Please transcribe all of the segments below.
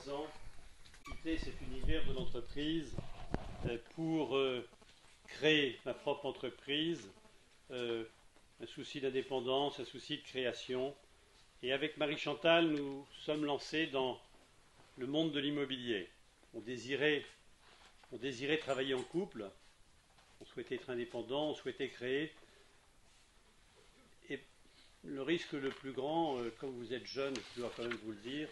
trois ans, cet univers de l'entreprise euh, pour euh, créer ma propre entreprise, euh, un souci d'indépendance, un souci de création. Et avec Marie Chantal, nous sommes lancés dans le monde de l'immobilier. On désirait, on désirait travailler en couple, on souhaitait être indépendant, on souhaitait créer. Et le risque le plus grand, comme vous êtes jeune, je dois quand même vous le dire,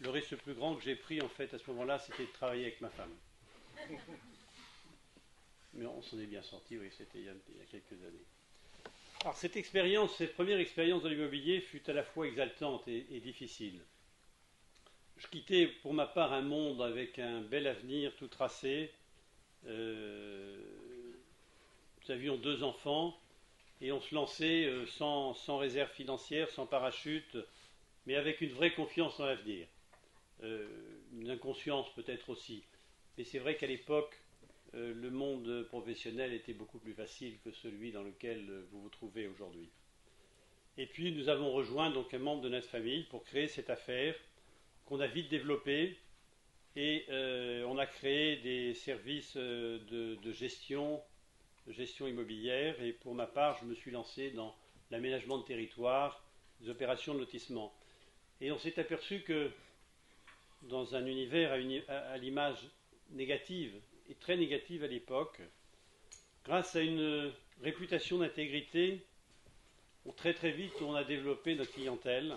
le risque le plus grand que j'ai pris en fait à ce moment-là, c'était de travailler avec ma femme. Mais on s'en est bien sorti, oui, c'était il, y a quelques années. Alors cette expérience, cette première expérience de l'immobilier fut à la fois exaltante et, difficile. Je quittais pour ma part un monde avec un bel avenir tout tracé. Euh, nous avions deux enfants et on se lançait euh, sans, sans réserve financière, sans parachute, mais avec une vraie confiance dans l'avenir. Euh, une inconscience peut-être aussi. Mais c'est vrai qu'à l'époque, euh, le monde professionnel était beaucoup plus facile que celui dans lequel vous vous trouvez aujourd'hui. Et puis nous avons rejoint donc un membre de notre famille pour créer cette affaire qu'on a vite développée et euh, on a créé des services de, gestion, gestion immobilière et pour ma part je me suis lancé dans l'aménagement de territoire, des opérations de lotissement. Et on s'est aperçu que dans un univers à, l'image négative et très négative à l'époque, grâce à une réputation d'intégrité, très très vite on a développé notre clientèle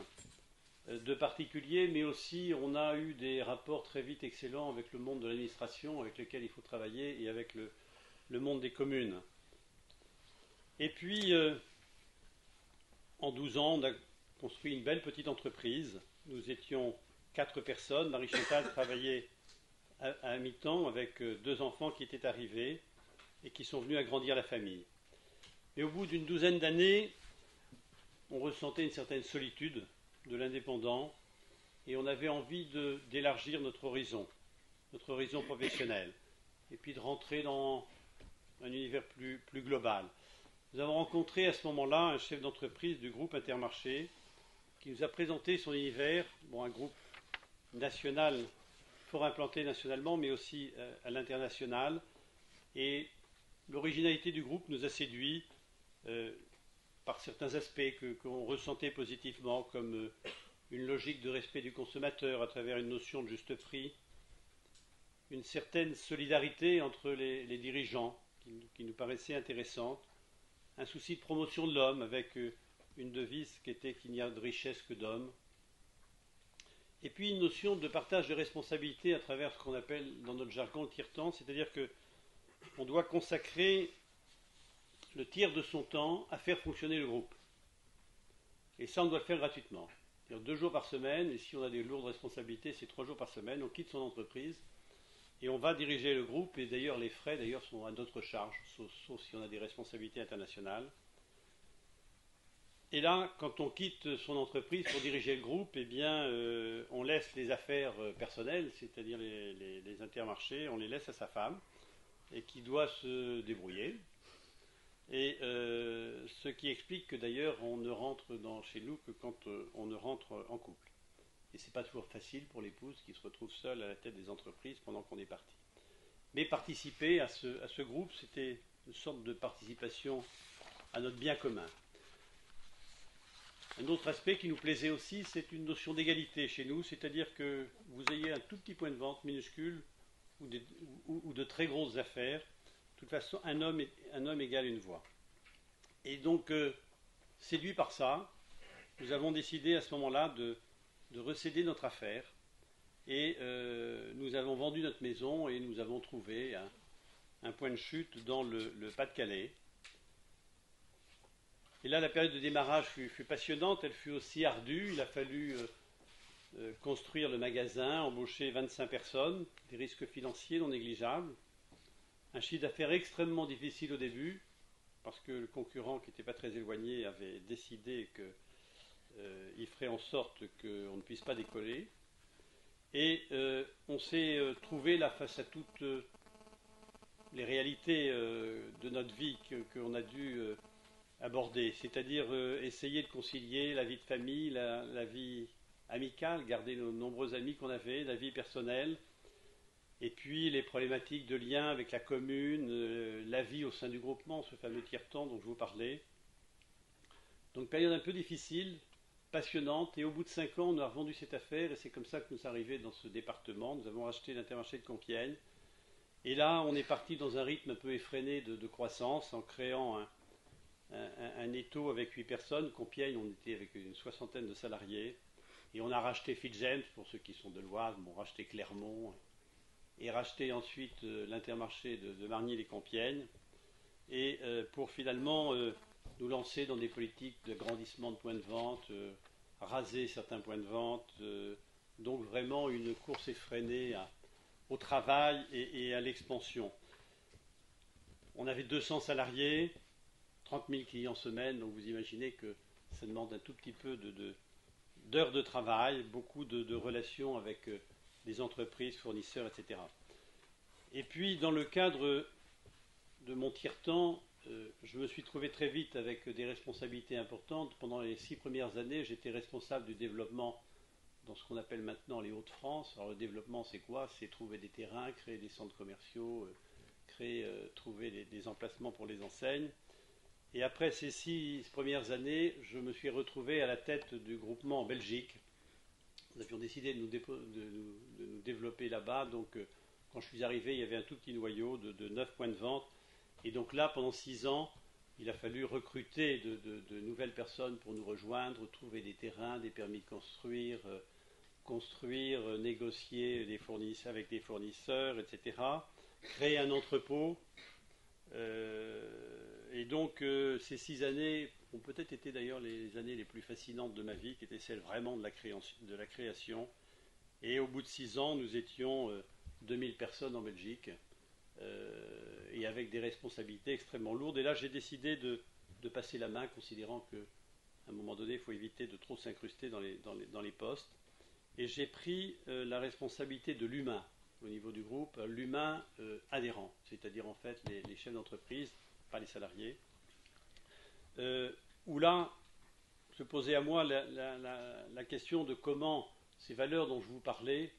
euh, de particuliers, mais aussi on a eu des rapports très vite excellents avec le monde de l'administration avec lequel il faut travailler et avec le, monde des communes. Et puis, euh, en 12 ans, on a construit une belle petite entreprise. Nous étions quatre personnes. Marie Chantal travaillait à, mi-temps avec euh, deux enfants qui étaient arrivés et qui sont venus agrandir la famille. Mais au bout d'une douzaine d'années, on ressentait une certaine solitude de l'indépendant et on avait envie d'élargir notre horizon, notre horizon professionnel, et puis de rentrer dans un univers plus, plus global. Nous avons rencontré à ce moment-là un chef d'entreprise du groupe Intermarché qui nous a présenté son univers, bon, un groupe national, fort implanté nationalement, mais aussi euh, à l'international. Et l'originalité du groupe nous a séduits euh, par certains aspects qu'on ressentait positivement, comme euh, une logique de respect du consommateur à travers une notion de juste prix, une certaine solidarité entre les, dirigeants qui, nous paraissait intéressante, un souci de promotion de l'homme avec une devise qui était qu'il n'y a de richesse que d'hommes, et puis une notion de partage de responsabilité à travers ce qu'on appelle dans notre jargon le tiers-temps, c'est-à-dire que on doit consacrer le tiers de son temps à faire fonctionner le groupe. Et ça, on doit le faire gratuitement. Deux jours par semaine, et si on a des lourdes responsabilités, c'est trois jours par semaine, on quitte son entreprise et on va diriger le groupe, et d'ailleurs les frais d'ailleurs sont à notre charge, sauf si on a des responsabilités internationales. Et là, quand on quitte son entreprise pour diriger le groupe, eh bien, euh, on laisse les affaires euh, personnelles, c'est-à-dire les, intermarchés, on les laisse à sa femme, et qui doit se débrouiller. Et euh, ce qui explique que d'ailleurs, on ne rentre chez nous que quand on ne rentre en couple. Et ce n'est pas toujours facile pour l'épouse qui se retrouve seule à la tête des entreprises pendant qu'on est parti. Mais participer à ce, à ce groupe, c'était une sorte de participation à notre bien commun. Un autre aspect qui nous plaisait aussi, c'est une notion d'égalité chez nous, c'est-à-dire que vous ayez un tout petit point de vente minuscule ou, de très grosses affaires, de toute façon, un homme, égale une voix. Et donc, euh, séduit par ça, nous avons décidé à ce moment-là de, de recéder notre affaire et euh, nous avons vendu notre maison et nous avons trouvé un, point de chute dans le Pas-de-Calais et là, la période de démarrage fut, passionnante, elle fut aussi ardue. Il a fallu euh, euh, construire le magasin, embaucher 25 personnes, des risques financiers non négligeables, un chiffre d'affaires extrêmement difficile au début, parce que le concurrent, qui n'était pas très éloigné, avait décidé qu'il euh, ferait en sorte qu'on ne puisse pas décoller. Et on s'est trouvé là face à toutes les réalités de notre vie qu'on a dû aborder, c'est-à-dire euh, essayer de concilier la vie de famille, la, vie amicale, garder nos nombreux amis qu'on avait, la vie personnelle, et puis les problématiques de lien avec la commune, euh, la vie au sein du groupement, ce fameux tiers-temps dont je vous parlais. Donc période un peu difficile, passionnante, et au bout de cinq ans, on a revendu cette affaire, et c'est comme ça que nous sommes arrivés dans ce département. Nous avons racheté l'intermarché de Compiègne, et là, on est parti dans un rythme un peu effréné de, croissance, en créant un, un, étau avec huit personnes. Compiègne, on était avec une soixantaine de salariés, et on a racheté Fitgems, pour ceux qui sont de l'Oise, on a racheté Clermont, et racheté ensuite euh, l'intermarché de, Margny-les-Compiègnes, et euh, pour finalement euh, nous lancer dans des politiques de grandissement de points de vente, raser certains points de vente, donc vraiment une course effrénée au travail et, à l'expansion. On avait 200 salariés, 30 000 clients semaine, donc vous imaginez que ça demande un tout petit peu d'heures de, travail, beaucoup de, relations avec des entreprises, fournisseurs, etc. Et puis, dans le cadre de mon tiers-temps, euh, je me suis trouvé très vite avec des responsabilités importantes. Pendant les six premières années, j'étais responsable du développement dans ce qu'on appelle maintenant les Hauts-de-France. Alors le développement, c'est quoi? C'est trouver des terrains, créer des centres commerciaux, euh, créer, euh, trouver des, emplacements pour les enseignes. Et après ces six premières années, je me suis retrouvé à la tête du groupement en Belgique, nous avions décidé de nous, développer là-bas. Donc, euh, quand je suis arrivé, il y avait un tout petit noyau de, 9 points de vente. Et donc là, pendant 6 ans, il a fallu recruter de, nouvelles personnes pour nous rejoindre, trouver des terrains, des permis de construire, euh, construire, euh, négocier avec des fournisseurs, etc. Créer un entrepôt. Et donc, ces six années ont peut-être été d'ailleurs les années les plus fascinantes de ma vie, qui étaient celles vraiment de la, création. Et au bout de six ans, nous étions 2000 euh, personnes en Belgique, euh, et avec des responsabilités extrêmement lourdes. Et là, j'ai décidé de, passer la main, considérant qu'à un moment donné, il faut éviter de trop s'incruster dans les, postes. Et j'ai pris euh, la responsabilité de l'humain au niveau du groupe, l'humain adhérent, c'est-à-dire en fait les, chefs d'entreprise, les salariés, où là se posait à moi la, question de comment ces valeurs dont je vous parlais,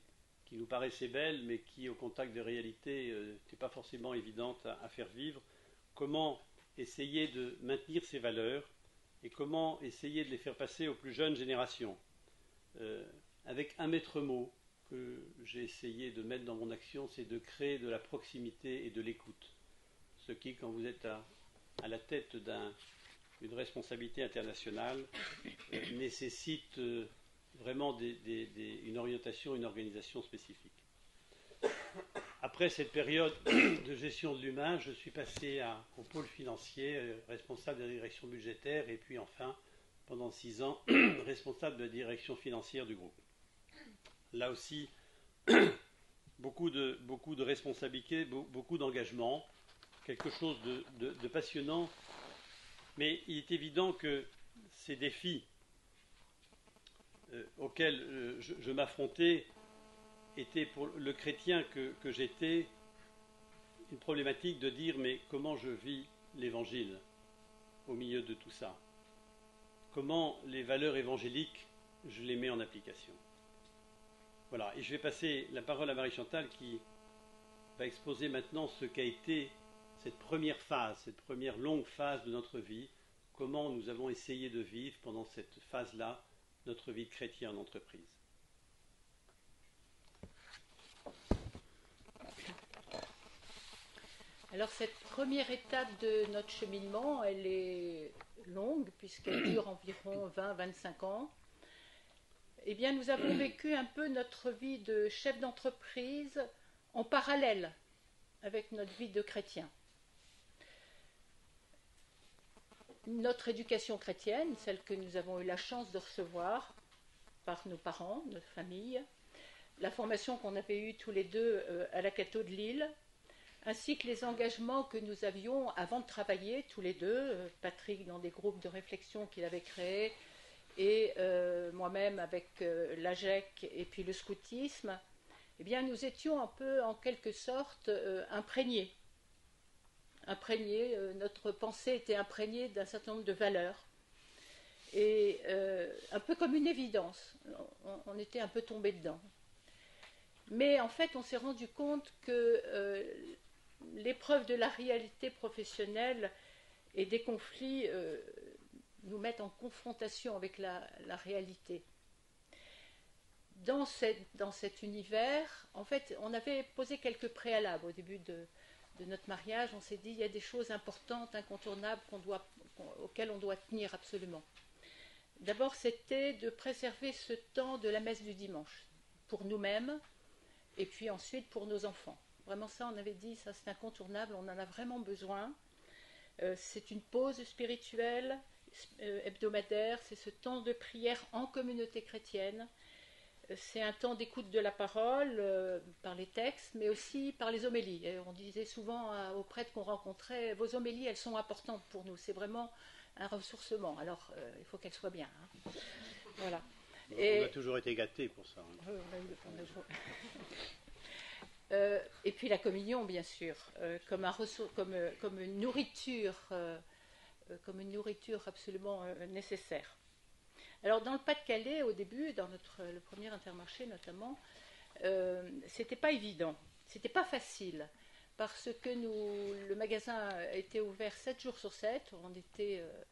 qui nous paraissaient belles, mais qui au contact des réalités n'étaient euh, pas forcément évidentes à, faire vivre, comment essayer de maintenir ces valeurs et comment essayer de les faire passer aux plus jeunes générations. Euh, avec un maître mot que j'ai essayé de mettre dans mon action, c'est de créer de la proximité et de l'écoute. Ce qui, quand vous êtes à la tête d'un une responsabilité internationale nécessite euh, vraiment une orientation, une organisation spécifique. Après cette période de gestion de l'humain, je suis passé au pôle financier, euh, responsable de la direction budgétaire, et puis enfin, pendant six ans, responsable de la direction financière du groupe. Là aussi, beaucoup de, beaucoup de responsabilités, beaucoup d'engagement, quelque chose de passionnant mais il est évident que ces défis euh, auxquels euh, je, m'affrontais étaient pour le chrétien que, j'étais une problématique de dire mais comment je vis l'évangile au milieu de tout ça? Comment les valeurs évangéliques, je les mets en application? Voilà, et je vais passer la parole à Marie Chantal qui va exposer maintenant ce qu'a été cette première phase, cette première longue phase de notre vie, comment nous avons essayé de vivre pendant cette phase-là notre vie de chrétien en entreprise. Alors cette première étape de notre cheminement, elle est longue puisqu'elle dure environ 20-25 ans. Eh bien, nous avons vécu un peu notre vie de chef d'entreprise en parallèle avec notre vie de chrétien. Notre éducation chrétienne, celle que nous avons eu la chance de recevoir par nos parents, notre famille, la formation qu'on avait eue tous les deux euh, à la Cato de Lille, ainsi que les engagements que nous avions avant de travailler tous les deux, euh, Patrick dans des groupes de réflexion qu'il avait créés, et euh, moi-même avec l'AGEC et puis le scoutisme, eh bien nous étions un peu en quelque sorte imprégnés imprégné, euh, notre pensée était imprégnée d'un certain nombre de valeurs. et euh, un peu comme une évidence. On, était un peu tombé dedans. Mais en fait, on s'est rendu compte que euh, l'épreuve de la réalité professionnelle et des conflits nous mettent en confrontation avec la, réalité. Dans, dans, cet univers, en fait, on avait posé quelques préalables au début de, de notre mariage. On s'est dit, il y a des choses importantes, incontournables, doit, auxquelles on doit tenir absolument. D'abord, c'était de préserver ce temps de la messe du dimanche pour nous-mêmes et puis ensuite pour nos enfants. Vraiment ça, on avait dit, ça c'est incontournable, on en a vraiment besoin. Euh, c'est une pause spirituelle euh, hebdomadaire, c'est ce temps de prière en communauté chrétienne. Euh, c'est un temps d'écoute de la parole par les textes, mais aussi par les homélies. on disait souvent aux prêtres qu'on rencontrait, vos homélies, elles sont importantes pour nous. C'est vraiment un ressourcement. Alors, euh, il faut qu'elle soit bien. Hein. Voilà. et, on a toujours été gâtés pour ça. Hein. Euh, et puis la communion, bien sûr, euh, comme, un comme, comme une nourriture, comme une nourriture absolument nécessaire. Alors dans le Pas-de-Calais, au début, dans notre le premier intermarché notamment, c'était pas évident, c'était pas facile parce que nous, le magasin était ouvert 7 jours sur 7. On était euh,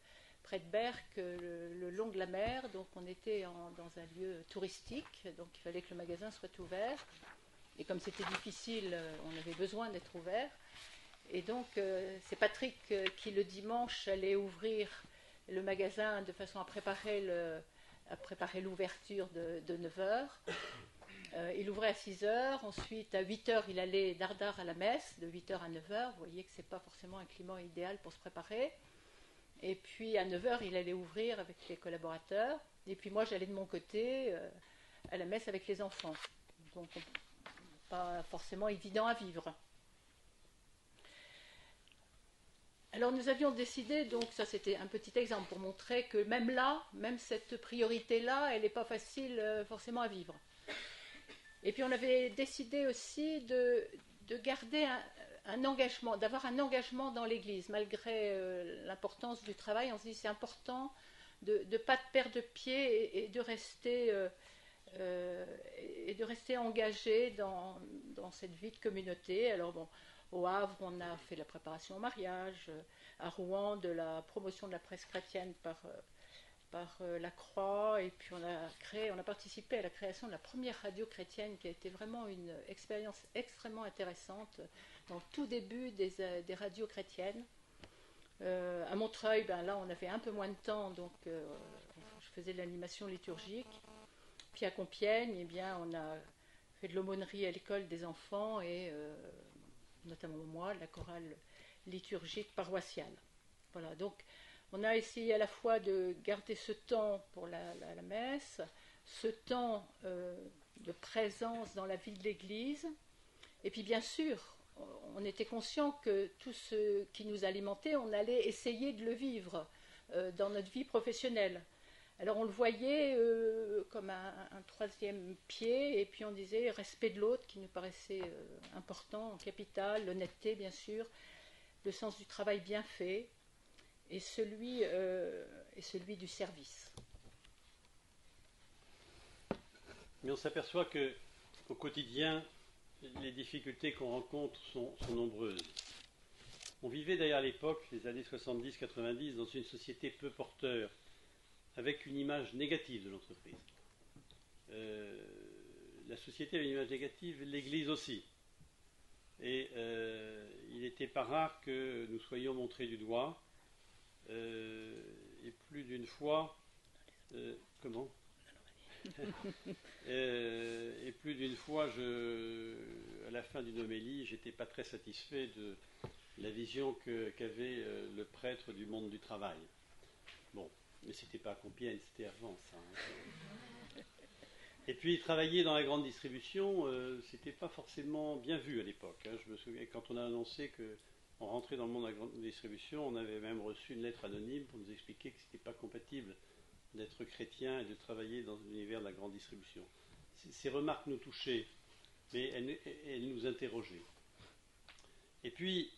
près de Berck, le, long de la mer, donc on était dans un lieu touristique, donc il fallait que le magasin soit ouvert. Et comme c'était difficile, euh, on avait besoin d'être ouvert. Et donc euh, c'est Patrick qui le dimanche allait ouvrir le magasin de façon à préparer à préparer l'ouverture de, de 9 heures. Euh, il ouvrait à 6 heures, ensuite à 8 heures, il allait dardard à la messe, de 8 heures à 9 heures. Vous voyez que ce n'est pas forcément un climat idéal pour se préparer. Et puis à 9 heures, il allait ouvrir avec les collaborateurs. Et puis moi, j'allais de mon côté euh, à la messe avec les enfants. Donc, pas forcément évident à vivre. Alors nous avions décidé, donc ça c'était un petit exemple pour montrer que même là, même cette priorité-là, elle n'est pas facile euh, forcément à vivre. Et puis on avait décidé aussi de, garder un, engagement, d'avoir un engagement dans l'Église, malgré euh, l'importance du travail. On se dit c'est important de ne pas perdre de pied et, de rester euh, et de rester engagé dans, dans, cette vie de communauté. Alors bon, au Havre, on a fait la préparation au mariage, à Rouen, de la promotion de la presse chrétienne par par euh, la Croix et puis on a créé, on a participé à la création de la première radio chrétienne qui a été vraiment une expérience extrêmement intéressante dans le tout début des, euh, radios chrétiennes. Euh, à Montreuil, ben là on avait un peu moins de temps donc je faisais de l'animation liturgique. Puis à Compiègne, eh bien on a fait de l'aumônerie à l'école des enfants et notamment moi la chorale liturgique paroissiale. Voilà donc on a essayé à la fois de garder ce temps pour la, messe, ce temps euh, de présence dans la vie de l'Église, et puis bien sûr, on était conscient que tout ce qui nous alimentait, on allait essayer de le vivre euh, dans notre vie professionnelle. Alors on le voyait euh, comme un, troisième pied, et puis on disait respect de l'autre qui nous paraissait important, capital, l'honnêteté bien sûr, le sens du travail bien fait, et celui, euh, celui du service. Mais on s'aperçoit que au quotidien, les difficultés qu'on rencontre sont, nombreuses. On vivait d'ailleurs à l'époque, les années 70-90, dans une société peu porteur, avec une image négative de l'entreprise. Euh, la société avait une image négative, l'Église aussi. Et euh, il n'était pas rare que nous soyons montrés du doigt, euh, et plus d'une fois, comment? Et plus d'une fois, je, à la fin d'une homélie, j'étais pas très satisfait de la vision qu'avait le prêtre du monde du travail. Bon, mais c'était pas à Compiègne, c'était avant ça. Hein. Et puis travailler dans la grande distribution, c'était pas forcément bien vu à l'époque. Hein. Je me souviens quand on a annoncé que on rentrait dans le monde de la grande distribution, on avait même reçu une lettre anonyme pour nous expliquer que ce n'était pas compatible d'être chrétien et de travailler dans l'univers de la grande distribution. Ces remarques nous touchaient, mais elles, nous interrogeaient. Et puis,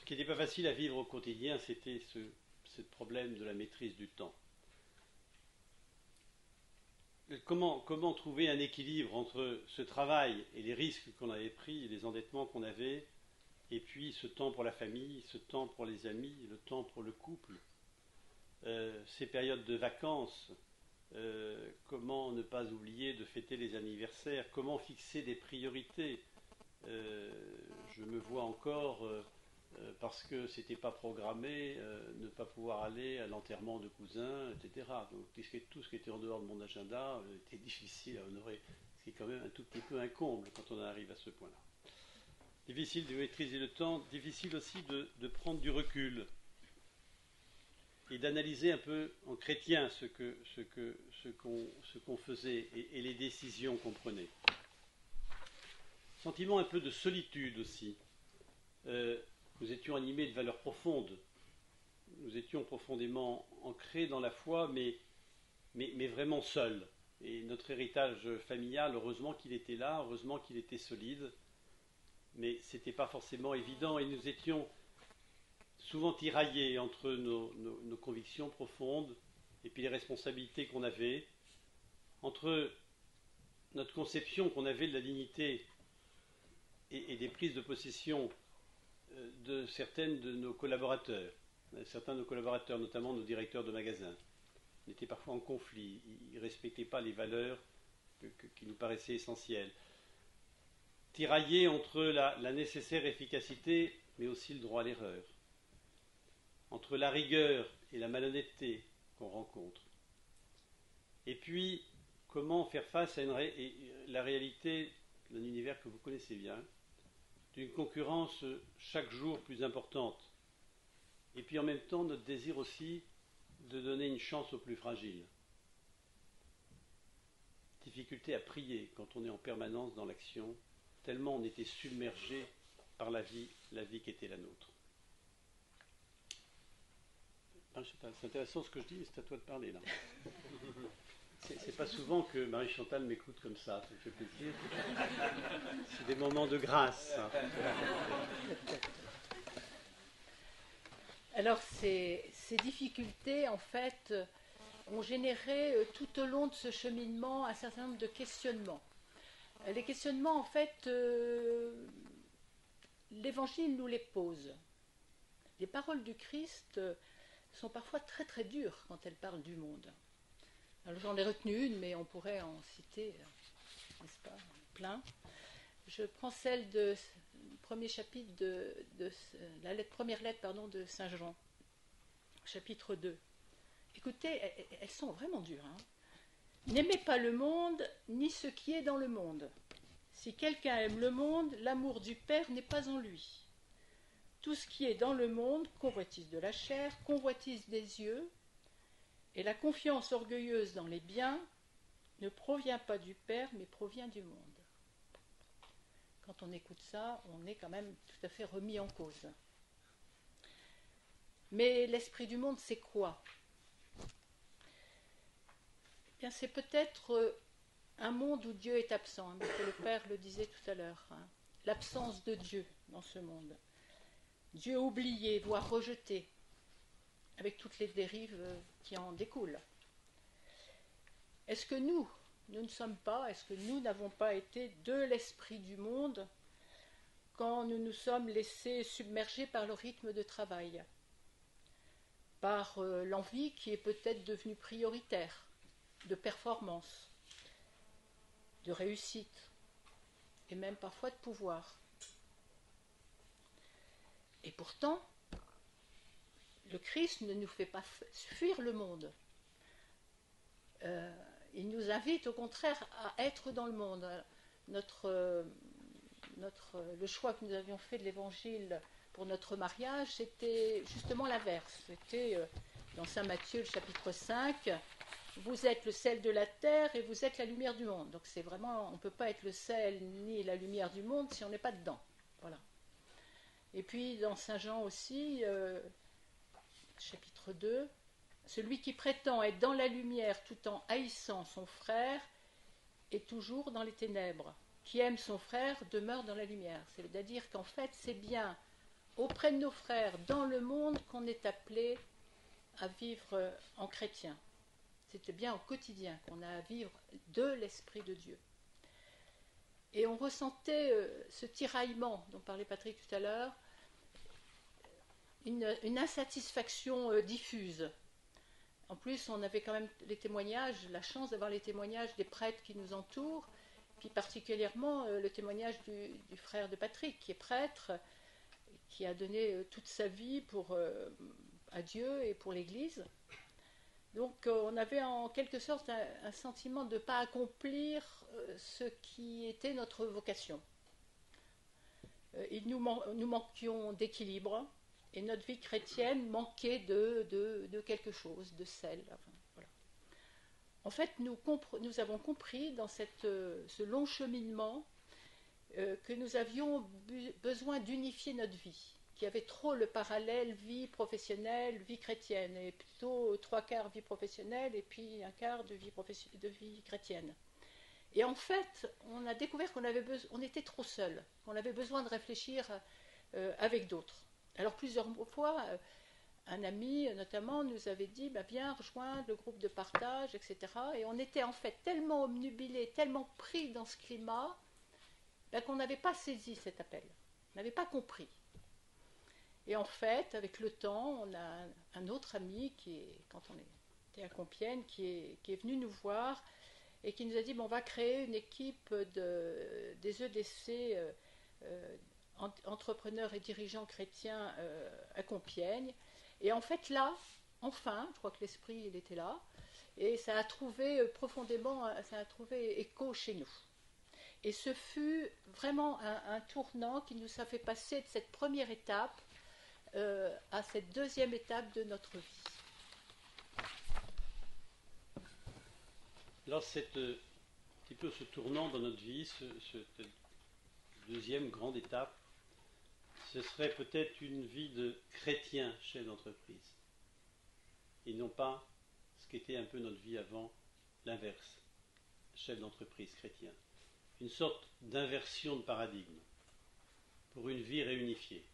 ce qui n'était pas facile à vivre au quotidien, c'était ce, ce, problème de la maîtrise du temps. comment, trouver un équilibre entre ce travail et les risques qu'on avait pris, les endettements qu'on avait, et puis ce temps pour la famille, ce temps pour les amis, le temps pour le couple, euh, ces périodes de vacances, euh, comment ne pas oublier de fêter les anniversaires, comment fixer des priorités. Euh, je me vois encore, parce que ce n'était pas programmé, ne pas pouvoir aller à l'enterrement de cousins, etc. Donc tout ce qui était en dehors de mon agenda était difficile à honorer, ce qui est quand même un tout petit peu un comble quand on arrive à ce point-là difficile de maîtriser le temps, difficile aussi de, prendre du recul et d'analyser un peu en chrétien ce que ce qu'on ce qu'on faisait et, les décisions qu'on prenait. Sentiment un peu de solitude aussi. Euh, nous étions animés de valeurs profondes. Nous étions profondément ancrés dans la foi, mais, mais, vraiment seuls. Et notre héritage familial, heureusement qu'il était là, heureusement qu'il était solide mais ce n'était pas forcément évident et nous étions souvent tiraillés entre nos, convictions profondes et puis les responsabilités qu'on avait, entre notre conception qu'on avait de la dignité et, des prises de possession de certaines de nos collaborateurs. Certains de nos collaborateurs, notamment nos directeurs de magasins, étaient parfois en conflit, ils ne respectaient pas les valeurs qui nous paraissaient essentielles tiraillé entre la, nécessaire efficacité, mais aussi le droit à l'erreur, entre la rigueur et la malhonnêteté qu'on rencontre. Et puis, comment faire face à la réalité d'un univers que vous connaissez bien, d'une concurrence chaque jour plus importante, et puis en même temps notre désir aussi de donner une chance aux plus fragiles. Difficulté à prier quand on est en permanence dans l'action, tellement on était submergé par la vie, la vie qui était la nôtre. Ah, c'est intéressant ce que je dis, mais c'est à toi de parler là. C'est pas souvent que Marie-Chantal m'écoute comme ça, ça fait plaisir. C'est des moments de grâce. Hein. Alors ces, difficultés, en fait, ont généré euh, tout au long de ce cheminement un certain nombre de questionnements. Les questionnements, en fait, euh, l'Évangile nous les pose. Les paroles du Christ euh, sont parfois très très dures quand elles parlent du monde. J'en ai retenu une, mais on pourrait en citer, euh, n'est-ce pas, plein. Je prends celle du premier chapitre de, la première lettre pardon, de Saint Jean, chapitre 2. Écoutez, elles sont vraiment dures. Hein. N'aimez pas le monde, ni ce qui est dans le monde. Si quelqu'un aime le monde, l'amour du Père n'est pas en lui. Tout ce qui est dans le monde, convoitise de la chair, convoitise des yeux, et la confiance orgueilleuse dans les biens ne provient pas du Père, mais provient du monde. Quand on écoute ça, on est quand même tout à fait remis en cause. Mais l'esprit du monde, c'est quoi? C'est peut-être euh, un monde où Dieu est absent, hein, le Père le disait tout à l'heure. Hein. L'absence de Dieu dans ce monde. Dieu oublié, voire rejeté, avec toutes les dérives euh, qui en découlent. Est-ce que nous, nous ne sommes pas, est-ce que nous n'avons pas été de l'esprit du monde quand nous nous sommes laissés submerger par le rythme de travail, par euh, l'envie qui est peut-être devenue prioritaire, de performance, de réussite et même parfois de pouvoir? Et pourtant, le Christ ne nous fait pas fuir le monde. Euh, il nous invite au contraire à être dans le monde. Notre, notre, le choix que nous avions fait de l'évangile pour notre mariage, c'était justement l'inverse. C'était euh, dans Saint Matthieu, le chapitre 5, vous êtes le sel de la terre et vous êtes la lumière du monde. Donc c'est vraiment, on ne peut pas être le sel ni la lumière du monde si on n'est pas dedans. Voilà. Et puis dans Saint Jean aussi, euh, chapitre 2, celui qui prétend être dans la lumière tout en haïssant son frère est toujours dans les ténèbres. Qui aime son frère demeure dans la lumière. C'est-à-dire qu'en fait, c'est bien auprès de nos frères dans le monde qu'on est appelé à vivre en chrétien. C'était bien au quotidien qu'on a à vivre de l'Esprit de Dieu. Et on ressentait euh, ce tiraillement dont parlait Patrick tout à l'heure, une, insatisfaction euh, diffuse. En plus, on avait quand même les témoignages, la chance d'avoir les témoignages des prêtres qui nous entourent, puis particulièrement euh, le témoignage du, frère de Patrick, qui est prêtre, qui a donné toute sa vie pour, à Dieu et pour l'Église. Donc euh, on avait en quelque sorte un, sentiment de ne pas accomplir euh, ce qui était notre vocation. Euh, nous, nous, manquions d'équilibre et notre vie chrétienne manquait de, de, quelque chose, de sel. En fait, nous, avons compris dans cette, ce long cheminement que nous avions besoin d'unifier notre vie qui avait trop le parallèle vie professionnelle, vie chrétienne, et plutôt trois quarts vie professionnelle et puis un quart de vie, de vie chrétienne. Et en fait, on a découvert qu'on on était trop seul, qu'on avait besoin de réfléchir euh, avec d'autres. Alors plusieurs fois, euh, un ami notamment nous avait dit bah, viens rejoindre le groupe de partage, etc. Et on était en fait tellement omnubilés, tellement pris dans ce climat, bah, qu'on n'avait pas saisi cet appel, on n'avait pas compris. Et en fait, avec le temps, on a un autre ami qui est, quand on était à Compiègne, qui est, venu nous voir et qui nous a dit on va créer une équipe de, des EDC euh, euh, entrepreneurs et dirigeants chrétiens euh, à Compiègne. Et en fait, là, enfin, je crois que l'esprit, il était là, et ça a trouvé profondément, ça a trouvé écho chez nous. Et ce fut vraiment un, tournant qui nous a fait passer de cette première étape euh, à cette deuxième étape de notre vie. Alors, c'est un petit peu ce tournant dans notre vie, cette deuxième grande étape, ce serait peut-être une vie de chrétien chef d'entreprise, et non pas ce qu'était un peu notre vie avant, l'inverse, chef d'entreprise chrétien. Une sorte d'inversion de paradigme pour une vie réunifiée.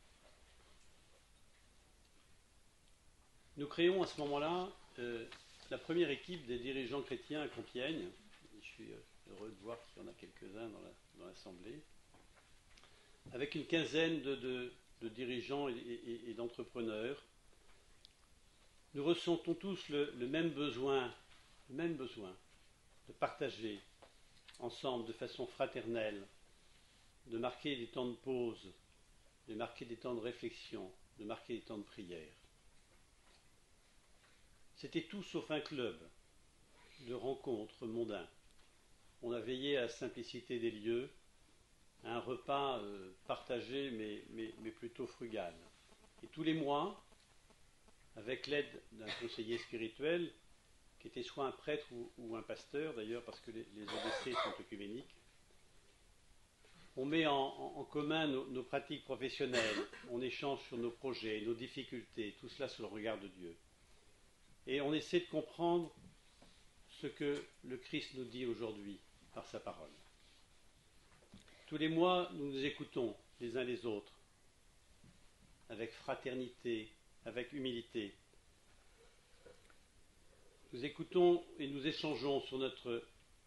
Nous créons à ce moment-là euh, la première équipe des dirigeants chrétiens à Compiègne. Je suis euh, heureux de voir qu'il y en a quelques-uns dans l'Assemblée. Avec une quinzaine de, dirigeants et, d'entrepreneurs. Nous ressentons tous le, même besoin, le même besoin de partager ensemble de façon fraternelle, de marquer des temps de pause, de marquer des temps de réflexion, de marquer des temps de prière. C'était tout sauf un club de rencontres mondains. On a veillé à la simplicité des lieux, un repas euh, partagé mais, plutôt frugal. Et tous les mois, avec l'aide d'un conseiller spirituel, qui était soit un prêtre ou, un pasteur d'ailleurs, parce que les, les sont œcuméniques, on met en, commun nos, pratiques professionnelles, on échange sur nos projets, nos difficultés, tout cela sous le regard de Dieu et on essaie de comprendre ce que le Christ nous dit aujourd'hui par sa parole. Tous les mois, nous nous écoutons les uns les autres, avec fraternité, avec humilité. Nous écoutons et nous échangeons sur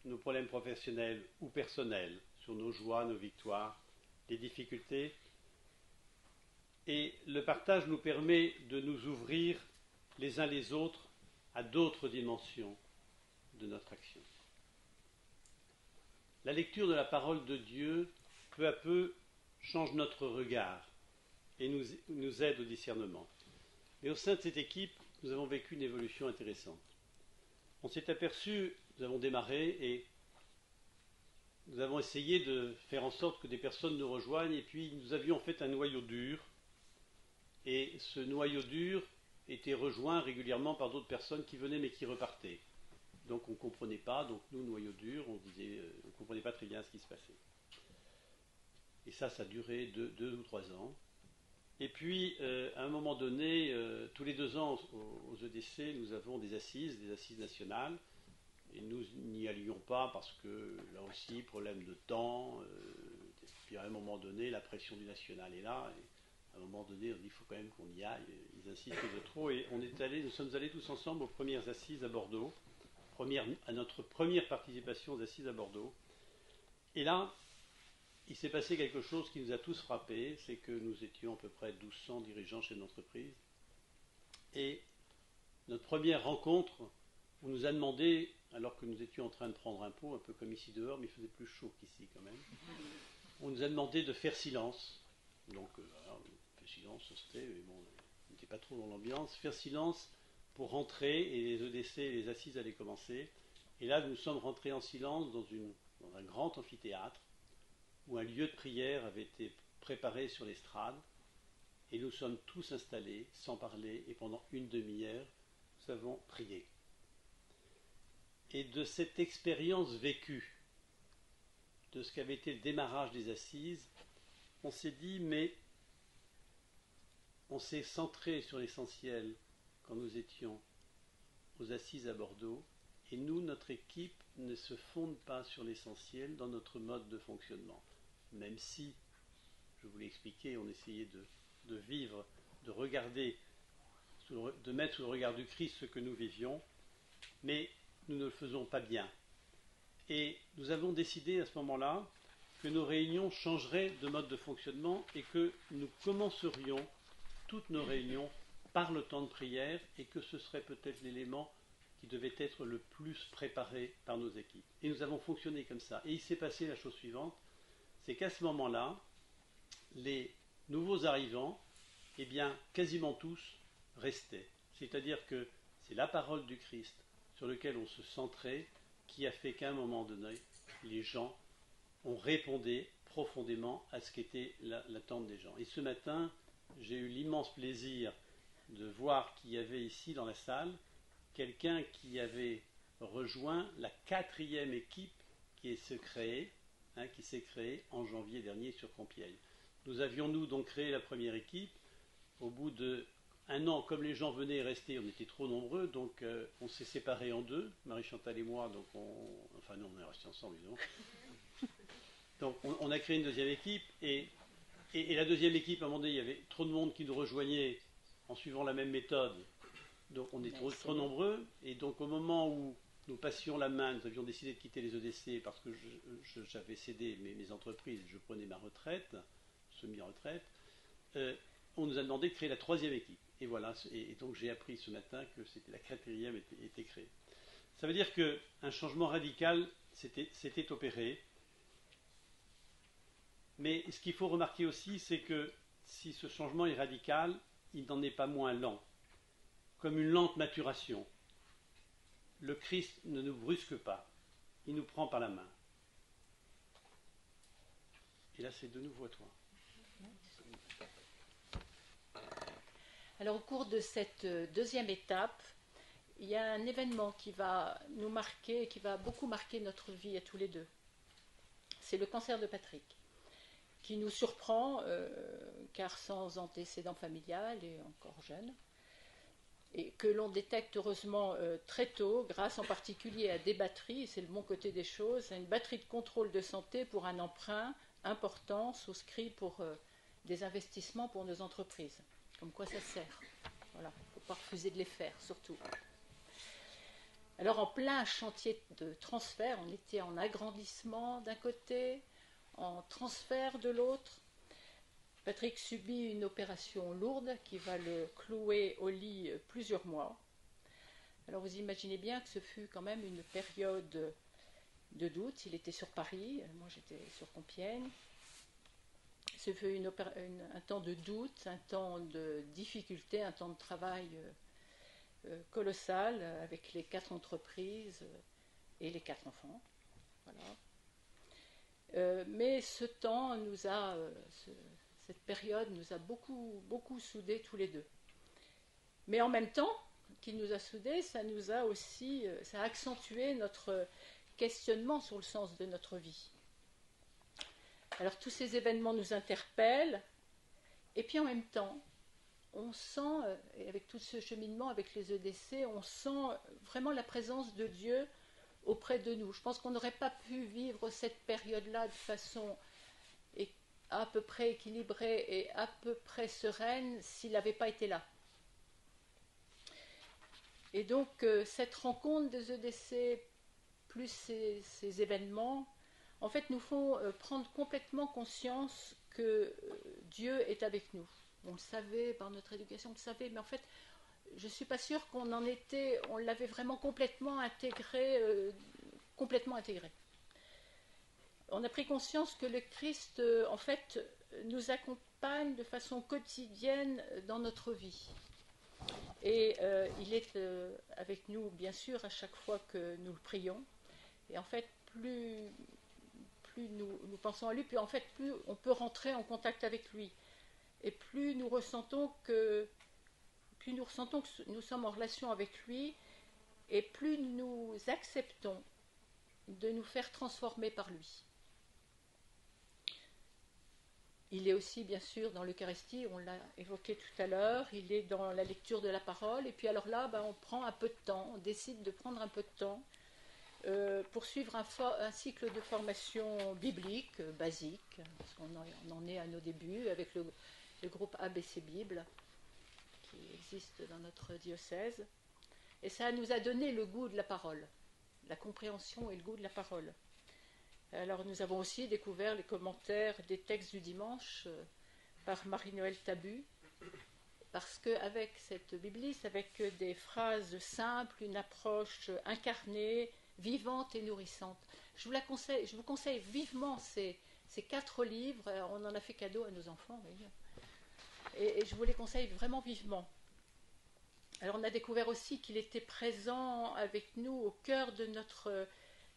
nos problèmes professionnels ou personnels, sur nos joies, nos victoires, les difficultés. Et le partage nous permet de nous ouvrir les uns les autres à d'autres dimensions de notre action. La lecture de la parole de Dieu, peu à peu, change notre regard et nous, nous aide au discernement. Mais au sein de cette équipe, nous avons vécu une évolution intéressante. On s'est aperçu, nous avons démarré et nous avons essayé de faire en sorte que des personnes nous rejoignent et puis nous avions en fait un noyau dur. Et ce noyau dur était rejoint régulièrement par d'autres personnes qui venaient mais qui repartaient. Donc on ne comprenait pas, donc nous, noyau dur, on disait, euh, on ne comprenait pas très bien ce qui se passait. Et ça, ça a duré deux, ou trois ans. Et puis, euh, à un moment donné, euh, tous les deux ans aux, EDC, nous avons des assises, des assises nationales, et nous n'y allions pas parce que là aussi, problème de temps, puis à un moment donné, la pression du national est là. Et, à un moment donné, on dit qu'il faut quand même qu'on y aille. Ils insistent de trop. Et nous sommes allés tous ensemble aux premières assises à Bordeaux, à notre première participation aux assises à Bordeaux. Et là, il s'est passé quelque chose qui nous a tous frappés, c'est que nous étions à peu près 1200 dirigeants chez l'entreprise. Et notre première rencontre, on nous a demandé, alors que nous étions en train de prendre un pot, un peu comme ici dehors, mais il faisait plus chaud qu'ici quand même, on nous a demandé de faire silence. Donc, euh, on fait silence, c'était, mais bon, on n'était pas trop dans l'ambiance. Faire silence pour rentrer, et les EDC et les assises allaient commencer. Et là, nous sommes rentrés en silence dans un grand amphithéâtre où un lieu de prière avait été préparé sur l'estrade, et nous sommes tous installés, sans parler, et pendant une demi-heure, nous avons prié. Et de cette expérience vécue, de ce qu'avait été le démarrage des assises, on s'est dit, mais on s'est centré sur l'essentiel quand nous étions aux assises à Bordeaux, et nous, notre équipe, ne se fonde pas sur l'essentiel dans notre mode de fonctionnement même si, je vous l'ai expliqué, on essayait de, vivre, de regarder, de mettre sous le regard du Christ ce que nous vivions, mais nous ne le faisons pas bien. Et nous avons décidé à ce moment-là que nos réunions changeraient de mode de fonctionnement et que nous commencerions toutes nos réunions par le temps de prière et que ce serait peut-être l'élément qui devait être le plus préparé par nos équipes. Et nous avons fonctionné comme ça. Et il s'est passé la chose suivante, c'est qu'à ce moment-là, les nouveaux arrivants, eh bien, quasiment tous restaient. C'est-à-dire que c'est la parole du Christ sur laquelle on se centrait qui a fait qu'à un moment donné, les gens ont répondu profondément à ce qu'était l'attente des gens. Et ce matin, j'ai eu l'immense plaisir de voir qu'il y avait ici dans la salle quelqu'un qui avait rejoint la quatrième équipe qui est se créée Hein, qui s'est créé en janvier dernier sur Compiègne. Nous avions, nous, donc créé la première équipe. Au bout de un an, comme les gens venaient et restaient, on était trop nombreux, donc euh, on s'est séparés en deux, Marie-Chantal et moi, donc on... Enfin non, on est restés ensemble, évidemment. Donc on, a créé une deuxième équipe, et, et, la deuxième équipe, à un moment donné, il y avait trop de monde qui nous rejoignait en suivant la même méthode. Donc on est trop, trop nombreux, et donc au moment où nous passions la main, nous avions décidé de quitter les EDC parce que j'avais cédé mes, entreprises, je prenais ma retraite, semi-retraite. Euh, on nous a demandé de créer la troisième équipe. Et voilà, et, donc j'ai appris ce matin que c'était la quatrième était créée. Ça veut dire qu'un changement radical s'était opéré. Mais ce qu'il faut remarquer aussi, c'est que si ce changement est radical, il n'en est pas moins lent, comme une lente maturation le Christ ne nous brusque pas, il nous prend par la main. Et là, c'est de nouveau à toi. Alors, au cours de cette euh, deuxième étape, il y a un événement qui va nous marquer, qui va beaucoup marquer notre vie à tous les deux. C'est le cancer de Patrick, qui nous surprend, euh, car sans antécédent familial et encore jeune et que l'on détecte heureusement euh, très tôt, grâce en particulier à des batteries, c'est le bon côté des choses, à une batterie de contrôle de santé pour un emprunt important souscrit pour euh, des investissements pour nos entreprises. Comme quoi ça sert. Voilà, il ne faut pas refuser de les faire, surtout. Alors en plein chantier de transfert, on était en agrandissement d'un côté, en transfert de l'autre, Patrick subit une opération lourde qui va le clouer au lit plusieurs mois. Alors vous imaginez bien que ce fut quand même une période de doute. Il était sur Paris, moi j'étais sur Compiègne. Ce fut un temps de doute, un temps de difficulté, un temps de travail euh, euh, colossal avec les quatre entreprises et les quatre enfants. Euh, mais ce temps nous a, cette période nous a beaucoup, beaucoup soudés tous les deux. Mais en même temps qu'il nous a soudés, ça nous a aussi, euh, ça a accentué notre questionnement sur le sens de notre vie. Alors tous ces événements nous interpellent, et puis en même temps, on sent, euh, avec tout ce cheminement avec les EDC, on sent vraiment la présence de Dieu auprès de nous. Je pense qu'on n'aurait pas pu vivre cette période-là de façon à peu près équilibrée et à peu près sereine s'il n'avait pas été là. Et donc, cette rencontre des EDC, plus ces, événements, en fait, nous font prendre complètement conscience que Dieu est avec nous. On le savait par notre éducation, on le savait, mais en fait, je ne suis pas sûre qu'on en était, on l'avait vraiment complètement intégré, euh, complètement intégré. On a pris conscience que le Christ, euh, en fait, nous accompagne de façon quotidienne dans notre vie. Et euh, il est avec nous, bien sûr, à chaque fois que nous le prions. Et en fait, plus, plus nous, nous, pensons à lui, plus en fait, plus on peut rentrer en contact avec lui. Et plus nous ressentons que plus nous ressentons que nous sommes en relation avec lui, et plus nous acceptons de nous faire transformer par lui. Il est aussi, bien sûr, dans l'Eucharistie, on l'a évoqué tout à l'heure, il est dans la lecture de la parole, et puis alors là, ben, on prend un peu de temps, on décide de prendre un peu de temps euh, pour suivre un, cycle de formation biblique, euh, basique, parce qu'on en, est à nos débuts avec le, le groupe ABC Bible existe dans notre diocèse. Et ça nous a donné le goût de la parole, la compréhension et le goût de la parole. Alors nous avons aussi découvert les commentaires des textes du dimanche euh, par Marie-Noël Tabu, parce qu'avec cette bibliste, avec des phrases simples, une approche incarnée, vivante et nourrissante, je vous, la conseille, je vous conseille vivement ces, ces quatre livres. On en a fait cadeau à nos enfants, et, et je vous les conseille vraiment vivement. Alors on a découvert aussi qu'il était présent avec nous au cœur de notre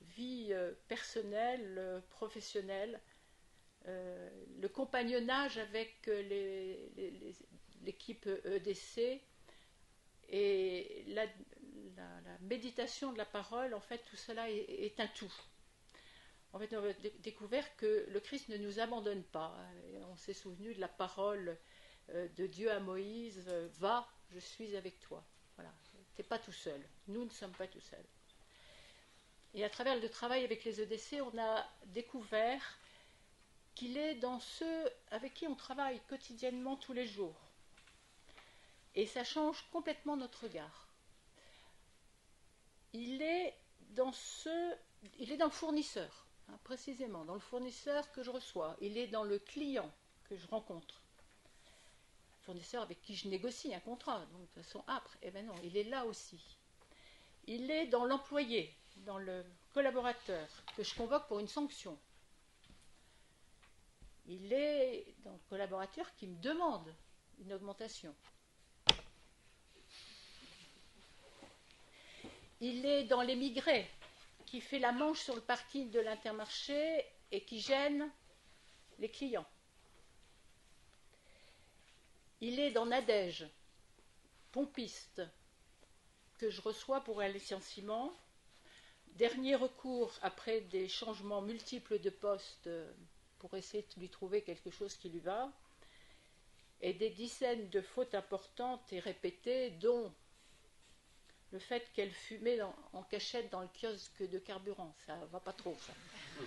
vie euh, personnelle, euh, professionnelle, euh, le compagnonnage avec l'équipe EDC et la, méditation de la parole, en fait, tout cela est, un tout. En fait, on a découvert que le Christ ne nous abandonne pas. On s'est souvenu de la parole de Dieu à Moïse, va je suis avec toi. Voilà, tu n'es pas tout seul. Nous ne sommes pas tout seuls. Et à travers le travail avec les EDC, on a découvert qu'il est dans ceux avec qui on travaille quotidiennement tous les jours. Et ça change complètement notre regard. Il est dans ce, il est dans le fournisseur, hein, précisément, dans le fournisseur que je reçois. Il est dans le client que je rencontre fournisseur avec qui je négocie un contrat, donc de façon âpre. Eh bien non, il est là aussi. Il est dans l'employé, dans le collaborateur que je convoque pour une sanction. Il est dans le collaborateur qui me demande une augmentation. Il est dans l'émigré qui fait la manche sur le parking de l'intermarché et qui gêne les clients. Il est dans Nadège, pompiste, que je reçois pour un licenciement. Dernier recours après des changements multiples de poste pour essayer de lui trouver quelque chose qui lui va. Et des dizaines de fautes importantes et répétées, dont le fait qu'elle fumait en cachette dans le kiosque de carburant. Ça va pas trop, ça.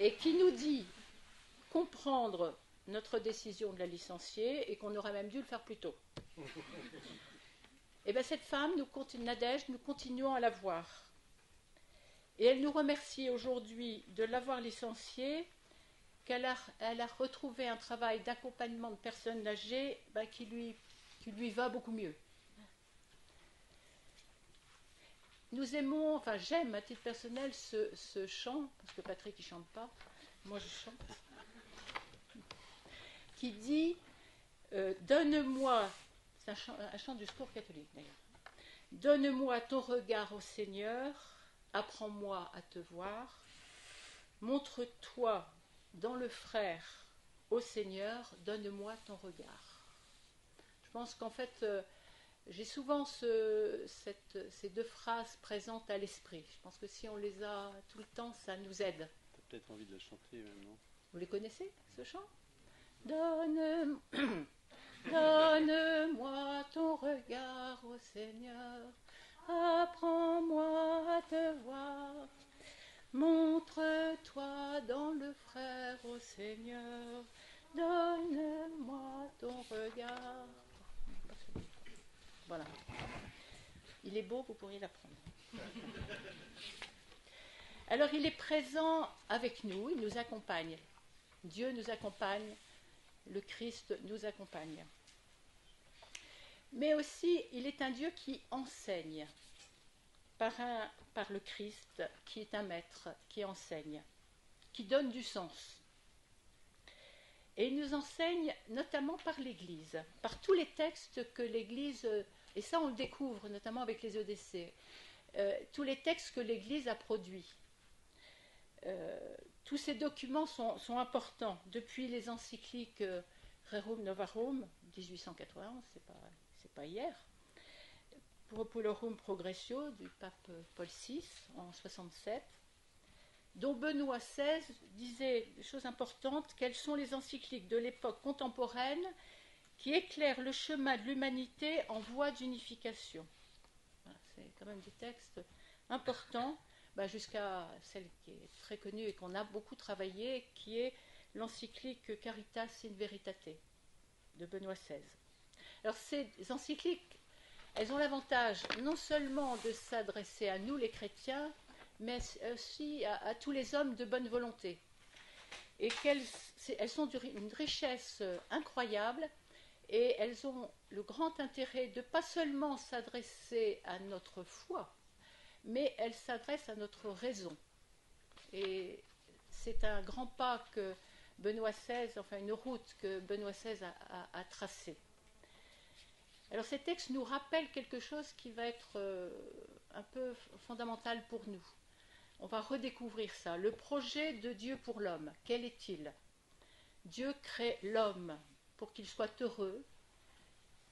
Et qui nous dit comprendre notre décision de la licencier et qu'on aurait même dû le faire plus tôt. eh bien cette femme, nous nous continuons à la voir. Et elle nous remercie aujourd'hui de l'avoir licenciée, qu'elle a, retrouvé un travail d'accompagnement de personnes âgées ben, qui, lui, qui lui va beaucoup mieux. Nous aimons, enfin j'aime à titre personnel ce, chant, parce que Patrick ne chante pas, moi je chante qui dit euh, Donne-moi, c'est un chant, du secours catholique d'ailleurs, Donne-moi ton regard au Seigneur, apprends-moi à te voir, montre-toi dans le frère au Seigneur, donne-moi ton regard. Je pense qu'en fait, euh, j'ai souvent ce, cette, ces deux phrases présentes à l'esprit. Je pense que si on les a tout le temps, ça nous aide. Tu as peut-être envie de le chanter maintenant. Vous les connaissez, ce chant? Donne, donne-moi ton regard, ô Seigneur, apprends-moi à te voir. Montre-toi dans le frère, ô Seigneur, donne-moi ton regard. Voilà. Il est beau, vous pourriez l'apprendre. Alors il est présent avec nous, il nous accompagne. Dieu nous accompagne, le Christ nous accompagne. Mais aussi, il est un Dieu qui enseigne par, le Christ, qui est un maître, qui enseigne, qui donne du sens. Et il nous enseigne notamment par l'Église, par tous les textes que l'Église, et ça on le découvre notamment avec les EDC, euh, tous les textes que l'Église a produits. Euh, tous ces documents sont, importants. Depuis les encycliques euh, Rerum Novarum, 1891, c'est pas, pas hier, Populorum Progressio du pape Paul VI en 67, dont Benoît XVI disait des choses importantes, quelles sont les encycliques de l'époque contemporaine qui éclairent le chemin de l'humanité en voie d'unification. c'est quand même des textes importants bah, jusqu'à celle qui est très connue et qu'on a beaucoup travaillé, qui est l'encyclique Caritas in Veritate de Benoît XVI. Alors ces encycliques, elles ont l'avantage non seulement de s'adresser à nous les chrétiens, mais aussi à, tous les hommes de bonne volonté. Et elles sont d'une richesse incroyable et elles ont le grand intérêt de pas seulement s'adresser à notre foi, mais elle s'adresse à notre raison. Et c'est un grand pas que Benoît XVI, enfin une route que Benoît XVI a, tracée. Alors ces textes nous rappellent quelque chose qui va être euh, un peu fondamental pour nous. On va redécouvrir ça. Le projet de Dieu pour l'homme, quel est-il? Dieu crée l'homme pour qu'il soit heureux,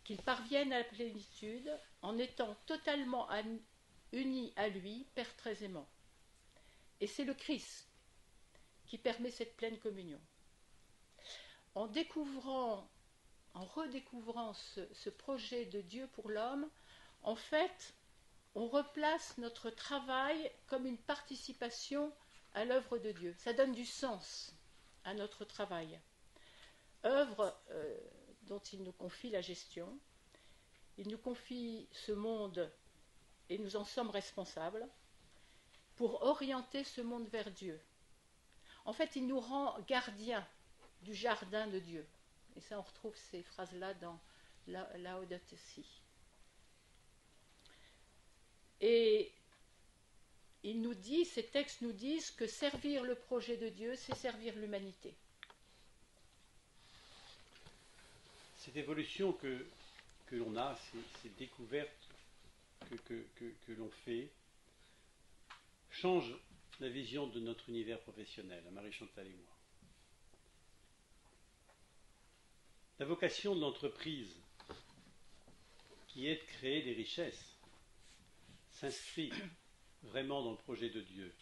qu'il parvienne à la plénitude en étant totalement unis à lui, Père très aimant. Et c'est le Christ qui permet cette pleine communion. En découvrant, en redécouvrant ce, projet de Dieu pour l'homme, en fait, on replace notre travail comme une participation à l'œuvre de Dieu. Ça donne du sens à notre travail. Œuvre euh, dont il nous confie la gestion. Il nous confie ce monde et nous en sommes responsables, pour orienter ce monde vers Dieu. En fait, il nous rend gardiens du jardin de Dieu. Et ça, on retrouve ces phrases-là dans Si. Et il nous dit, ces textes nous disent que servir le projet de Dieu, c'est servir l'humanité. Cette évolution que, que l'on a, ces découvertes que, l'on fait change la vision de notre univers professionnel, à Marie-Chantal et moi. La vocation de l'entreprise, qui est de créer des richesses, s'inscrit vraiment dans le projet de Dieu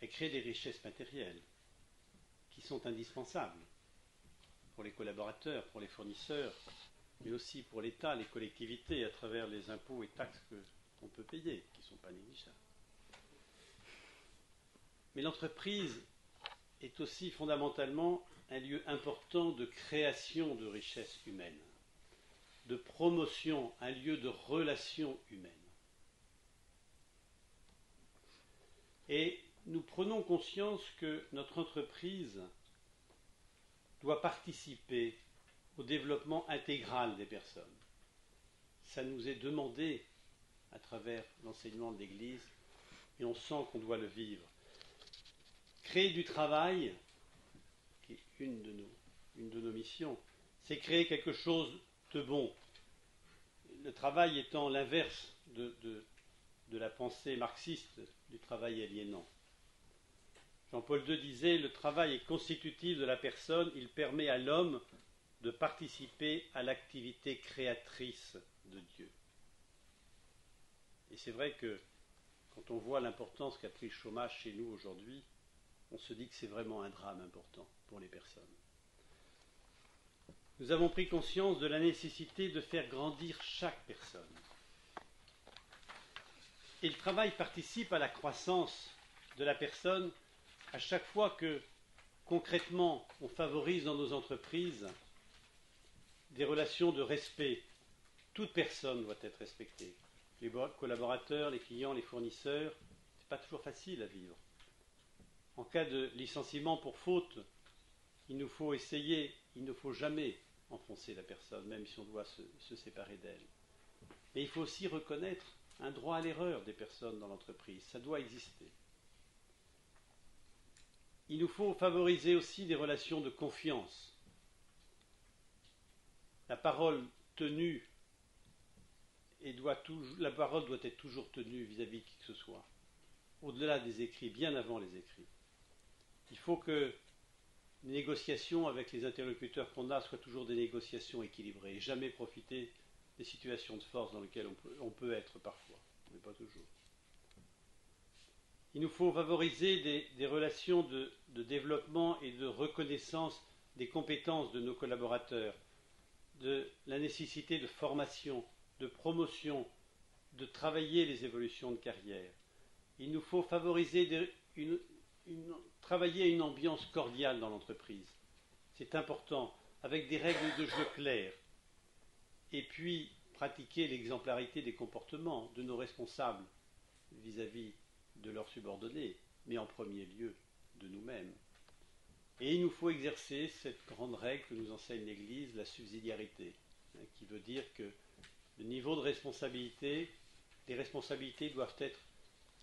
et crée des richesses matérielles qui sont indispensables pour les collaborateurs, pour les fournisseurs, mais aussi pour l'État, les collectivités, à travers les impôts et taxes qu'on peut payer, qui ne sont pas négligeables. Mais l'entreprise est aussi fondamentalement un lieu important de création de richesses humaines, de promotion, un lieu de relations humaines. Et nous prenons conscience que notre entreprise doit participer au développement intégral des personnes. Ça nous est demandé à travers l'enseignement de l'Église et on sent qu'on doit le vivre. Créer du travail, qui est une de nos, une de nos missions, c'est créer quelque chose de bon. Le travail étant l'inverse de, de la pensée marxiste du travail aliénant. Jean-Paul II disait Le travail est constitutif de la personne, il permet à l'homme de participer à l'activité créatrice de Dieu. Et c'est vrai que quand on voit l'importance qu'a pris le chômage chez nous aujourd'hui, on se dit que c'est vraiment un drame important pour les personnes. Nous avons pris conscience de la nécessité de faire grandir chaque personne. Et le travail participe à la croissance de la personne à chaque fois que concrètement on favorise dans nos entreprises des relations de respect, toute personne doit être respectée. Les collaborateurs, les clients, les fournisseurs, ce n'est pas toujours facile à vivre. En cas de licenciement pour faute, il nous faut essayer, il ne faut jamais enfoncer la personne, même si on doit se, séparer d'elle. Mais il faut aussi reconnaître un droit à l'erreur des personnes dans l'entreprise. Ça doit exister. Il nous faut favoriser aussi des relations de confiance. La parole tenue et doit la parole doit être toujours tenue vis-à-vis de qui que ce soit, au-delà des écrits, bien avant les écrits. Il faut que les négociations avec les interlocuteurs qu'on a soient toujours des négociations équilibrées et jamais profiter des situations de force dans lesquelles on peut, être parfois, mais pas toujours. Il nous faut favoriser des, relations de, développement et de reconnaissance des compétences de nos collaborateurs, de la nécessité de formation, de promotion, de travailler les évolutions de carrière. Il nous faut favoriser une, travailler une ambiance cordiale dans l'entreprise. C'est important, avec des règles de jeu claires. Et puis, pratiquer l'exemplarité des comportements de nos responsables vis-à-vis de leurs subordonnés, mais en premier lieu de nous-mêmes. Et il nous faut exercer cette grande règle que nous enseigne l'Église, la subsidiarité, hein, qui veut dire que le niveau de responsabilité, les responsabilités doivent être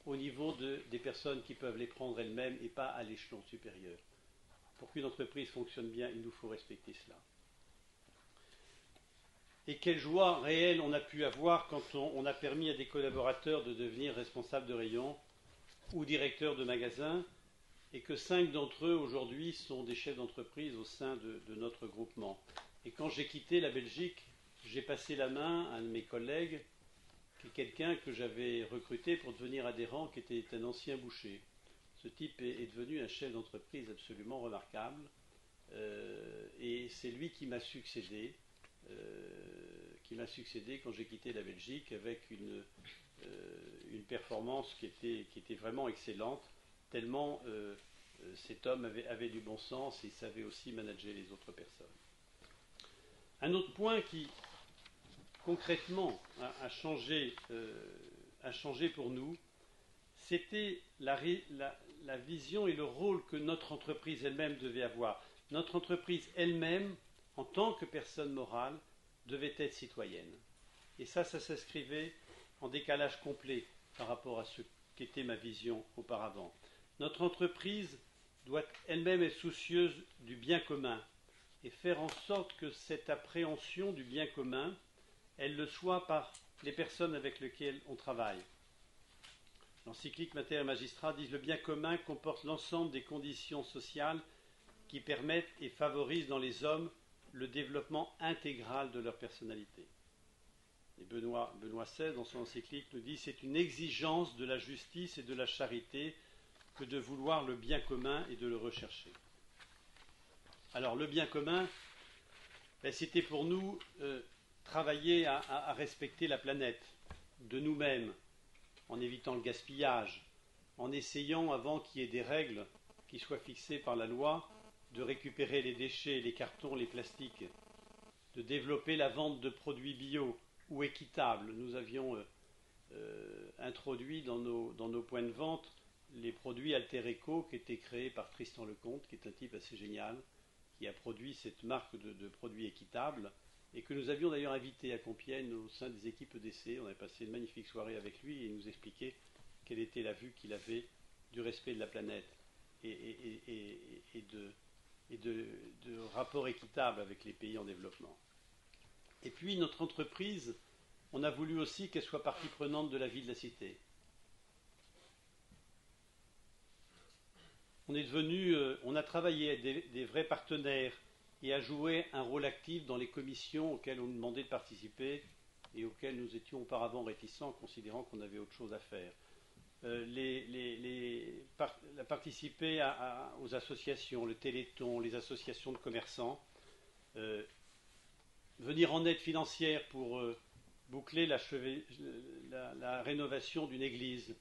au niveau des personnes qui peuvent les prendre elles-mêmes et pas à l'échelon supérieur. Pour qu'une entreprise fonctionne bien, il nous faut respecter cela. Et quelle joie réelle on a pu avoir quand on, a permis à des collaborateurs de devenir responsables de rayon ou directeurs de magasin, et que cinq d'entre eux aujourd'hui sont des chefs d'entreprise au sein de, notre groupement. Et quand j'ai quitté la Belgique, j'ai passé la main à un de mes collègues qui est quelqu'un que j'avais recruté pour devenir adhérent, qui était un ancien boucher. Ce type est, devenu un chef d'entreprise absolument remarquable, euh, et c'est lui qui m'a succédé, euh, qui m'a succédé quand j'ai quitté la Belgique avec une, euh, une performance qui était, qui était vraiment excellente, tellement cet homme avait, du bon sens et savait aussi manager les autres personnes. Un autre point qui, concrètement a, changé, euh, changé, pour nous, c'était la, la, vision et le rôle que notre entreprise elle-même devait avoir. Notre entreprise elle-même, en tant que personne morale, devait être citoyenne. Et ça, ça s'inscrivait en décalage complet par rapport à ce qu'était ma vision auparavant. Notre entreprise doit elle-même être soucieuse du bien commun et faire en sorte que cette appréhension du bien commun elle le soit par les personnes avec lesquelles on travaille. L'encyclique Mater et Magistrat disent le bien commun comporte l'ensemble des conditions sociales qui permettent et favorisent dans les hommes le développement intégral de leur personnalité. Et Benoît, Benoît XVI, dans son encyclique, nous dit c'est une exigence de la justice et de la charité que de vouloir le bien commun et de le rechercher. Alors le bien commun, ben, c'était pour nous euh, travailler à, respecter la planète de nous-mêmes, en évitant le gaspillage, en essayant, avant qu'il y ait des règles qui soient fixées par la loi, de récupérer les déchets, les cartons, les plastiques, de développer la vente de produits bio ou équitables. Nous avions euh, euh, introduit dans nos, dans nos, points de vente les produits Alter Eco qui étaient créés par Tristan Lecomte, qui est un type assez génial, qui a produit cette marque de produits équitables et que nous avions d'ailleurs invité à Compiègne au sein des équipes d'essai. On avait passé une magnifique soirée avec lui et il nous expliquait quelle était la vue qu'il avait du respect de la planète et, de, de rapport équitable avec les pays en développement. Et puis notre entreprise, on a voulu aussi qu'elle soit partie prenante de la vie de la cité. On est devenu, euh, on a travaillé avec des vrais partenaires et à jouer un rôle actif dans les commissions auxquelles on nous demandait de participer et auxquelles nous étions auparavant réticents, considérant qu'on avait autre chose à faire. Euh, les, participer aux associations, le Téléthon, les associations de commerçants, euh, venir en aide financière pour boucler la, rénovation d'une église,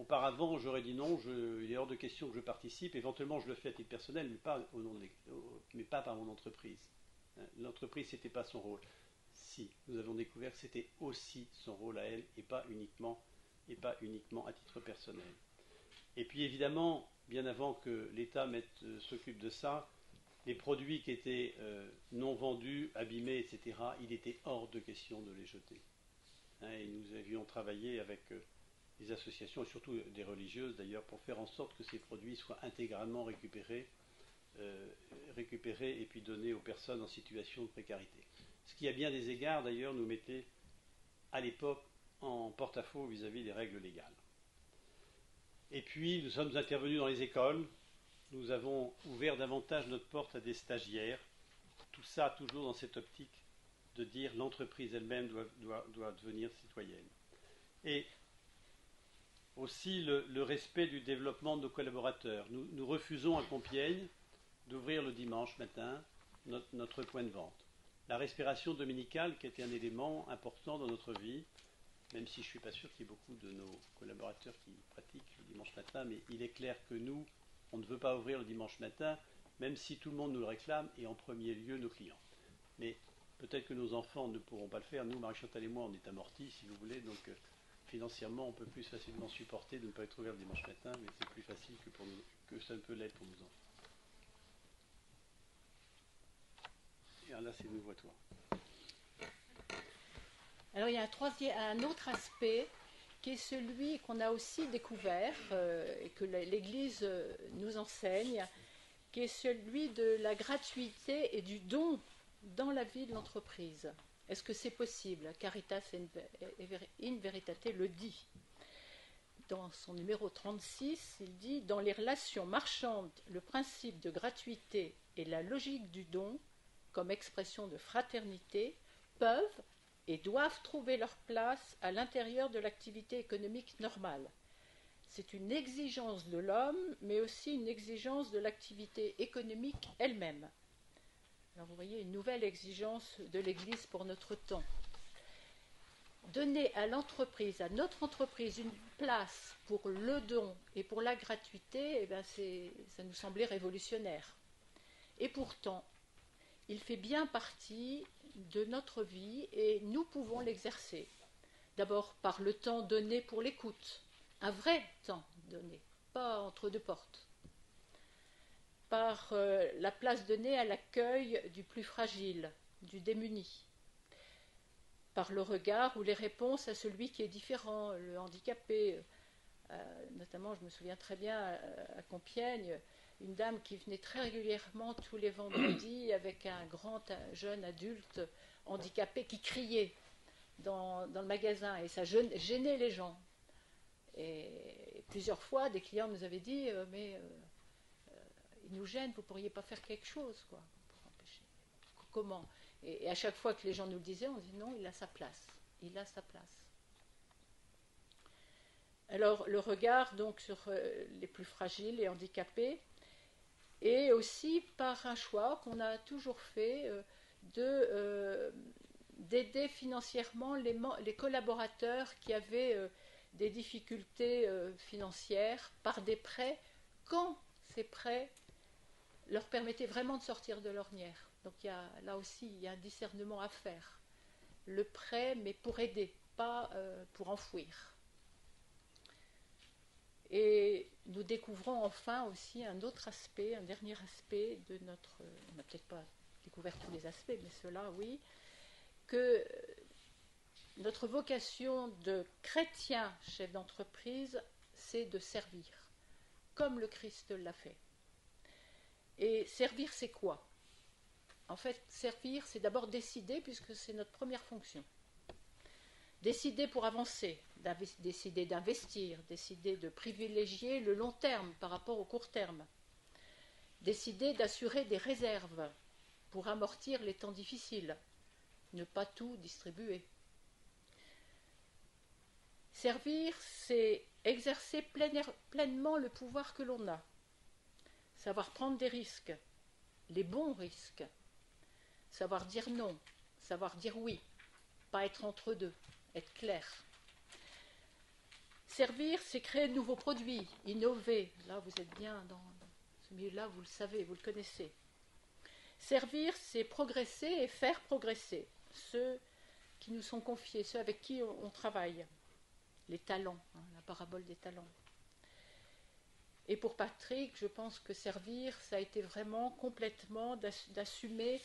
Auparavant, j'aurais dit non, il est hors de question que je participe. Éventuellement, je le fais à titre personnel, mais pas, par mon entreprise. Hein, l'entreprise, n'était pas son rôle. Si, nous avons découvert que c'était aussi son rôle à elle et pas uniquement, et pas uniquement à titre personnel. Et puis évidemment, bien avant que l'État euh, s'occupe de ça, les produits qui étaient euh, non vendus, abîmés, etc., il était hors de question de les jeter. Hein, et nous avions travaillé avec euh, des associations, et surtout des religieuses d'ailleurs, pour faire en sorte que ces produits soient intégralement récupérés, récupérés et puis donnés aux personnes en situation de précarité. Ce qui, à bien des égards d'ailleurs, nous mettait à l'époque en porte-à-faux vis-à-vis des règles légales. Et puis, nous sommes intervenus dans les écoles. Nous avons ouvert davantage notre porte à des stagiaires. Tout ça toujours dans cette optique de dire l'entreprise elle-même doit, devenir citoyenne. Aussi le, respect du développement de nos collaborateurs. Nous, refusons à Compiègne d'ouvrir le dimanche matin notre, notre, point de vente. La respiration dominicale, qui était un élément important dans notre vie, même si je ne suis pas sûr qu'il y ait beaucoup de nos collaborateurs qui pratiquent le dimanche matin, mais il est clair que nous, on ne veut pas ouvrir le dimanche matin, même si tout le monde nous le réclame, et en premier lieu nos clients. Mais peut-être que nos enfants ne pourront pas le faire. Nous, Marie-Chantal et moi, on est amortis, si vous voulez, donc euh, financièrement, on peut plus facilement supporter de ne pas être ouvert le dimanche matin, mais c'est plus facile que, ça ne peut l'être pour nos enfants. Et là, c'est nouveau toi. Alors il y a un autre aspect qui est celui qu'on a aussi découvert euh, et que l'Église euh, nous enseigne, qui est celui de la gratuité et du don dans la vie de l'entreprise. Est-ce que c'est possible? Caritas in Veritate le dit. Dans son numéro 36, il dit Dans les relations marchandes, le principe de gratuité et la logique du don, comme expression de fraternité, peuvent et doivent trouver leur place à l'intérieur de l'activité économique normale. C'est une exigence de l'homme, mais aussi une exigence de l'activité économique elle-même. Vous voyez une nouvelle exigence de l'Église pour notre temps. Donner à l'entreprise, à notre entreprise, une place pour le don et pour la gratuité, eh ça nous semblait révolutionnaire. Et pourtant, il fait bien partie de notre vie et nous pouvons l'exercer. D'abord par le temps donné pour l'écoute, un vrai temps donné, pas entre deux portes. Par euh, la place donnée à l'accueil du plus fragile, du démuni. Par le regard ou les réponses à celui qui est différent, le handicapé. Euh, notamment, je me souviens très bien à Compiègne, une dame qui venait très régulièrement tous les vendredis avec un grand jeune adulte handicapé qui criait dans, le magasin et ça gênait les gens. Et plusieurs fois, des clients nous avaient dit euh, Mais euh, euh, nous gêne, vous ne pourriez pas faire quelque chose quoi, pour empêcher. Comment? Et, à chaque fois que les gens nous le disaient, on dit Non, il a sa place. Il a sa place. Alors, le regard donc sur les plus fragiles et handicapés, et aussi par un choix qu'on a toujours fait euh, euh, d'aider financièrement les, les, collaborateurs qui avaient euh, des difficultés financières par des prêts quand ces prêts leur permettaient vraiment de sortir de l'ornière. Donc il y a, là aussi, il y a un discernement à faire. Le prêt, mais pour aider, pas pour enfouir. Et nous découvrons enfin aussi un autre aspect, un dernier aspect de notre. On n'a peut-être pas découvert tous les aspects, mais cela, oui, que notre vocation de chrétien chef d'entreprise, c'est de servir, comme le Christ l'a fait. Et servir, c'est quoi? En fait, servir, c'est d'abord décider, puisque c'est notre première fonction. Décider pour avancer, décider d'investir, décider de privilégier le long terme par rapport au court terme, décider d'assurer des réserves pour amortir les temps difficiles, ne pas tout distribuer. Servir, c'est exercer pleinement le pouvoir que l'on a, savoir prendre des risques, les bons risques, savoir dire non, savoir dire oui, pas être entre deux être clair. Servir, c'est créer de nouveaux produits, innover. Là, vous êtes bien dans ce milieu-là, vous le savez, vous le connaissez. Servir, c'est progresser et faire progresser ceux qui nous sont confiés, ceux avec qui on, travaille. Les talents, hein, la parabole des talents. Et pour Patrick, je pense que servir, ça a été vraiment complètement d'assumer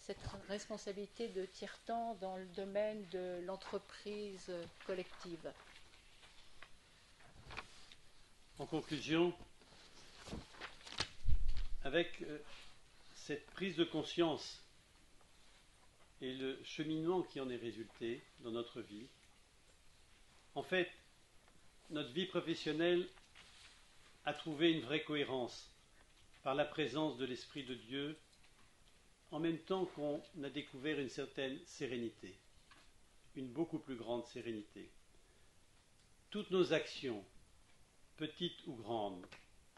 cette responsabilité de tiers-temps dans le domaine de l'entreprise collective. En conclusion, avec euh, cette prise de conscience et le cheminement qui en est résulté dans notre vie, en fait, notre vie professionnelle a trouvé une vraie cohérence par la présence de l'Esprit de Dieu, en même temps qu'on a découvert une certaine sérénité, une beaucoup plus grande sérénité. Toutes nos actions, petites ou grandes,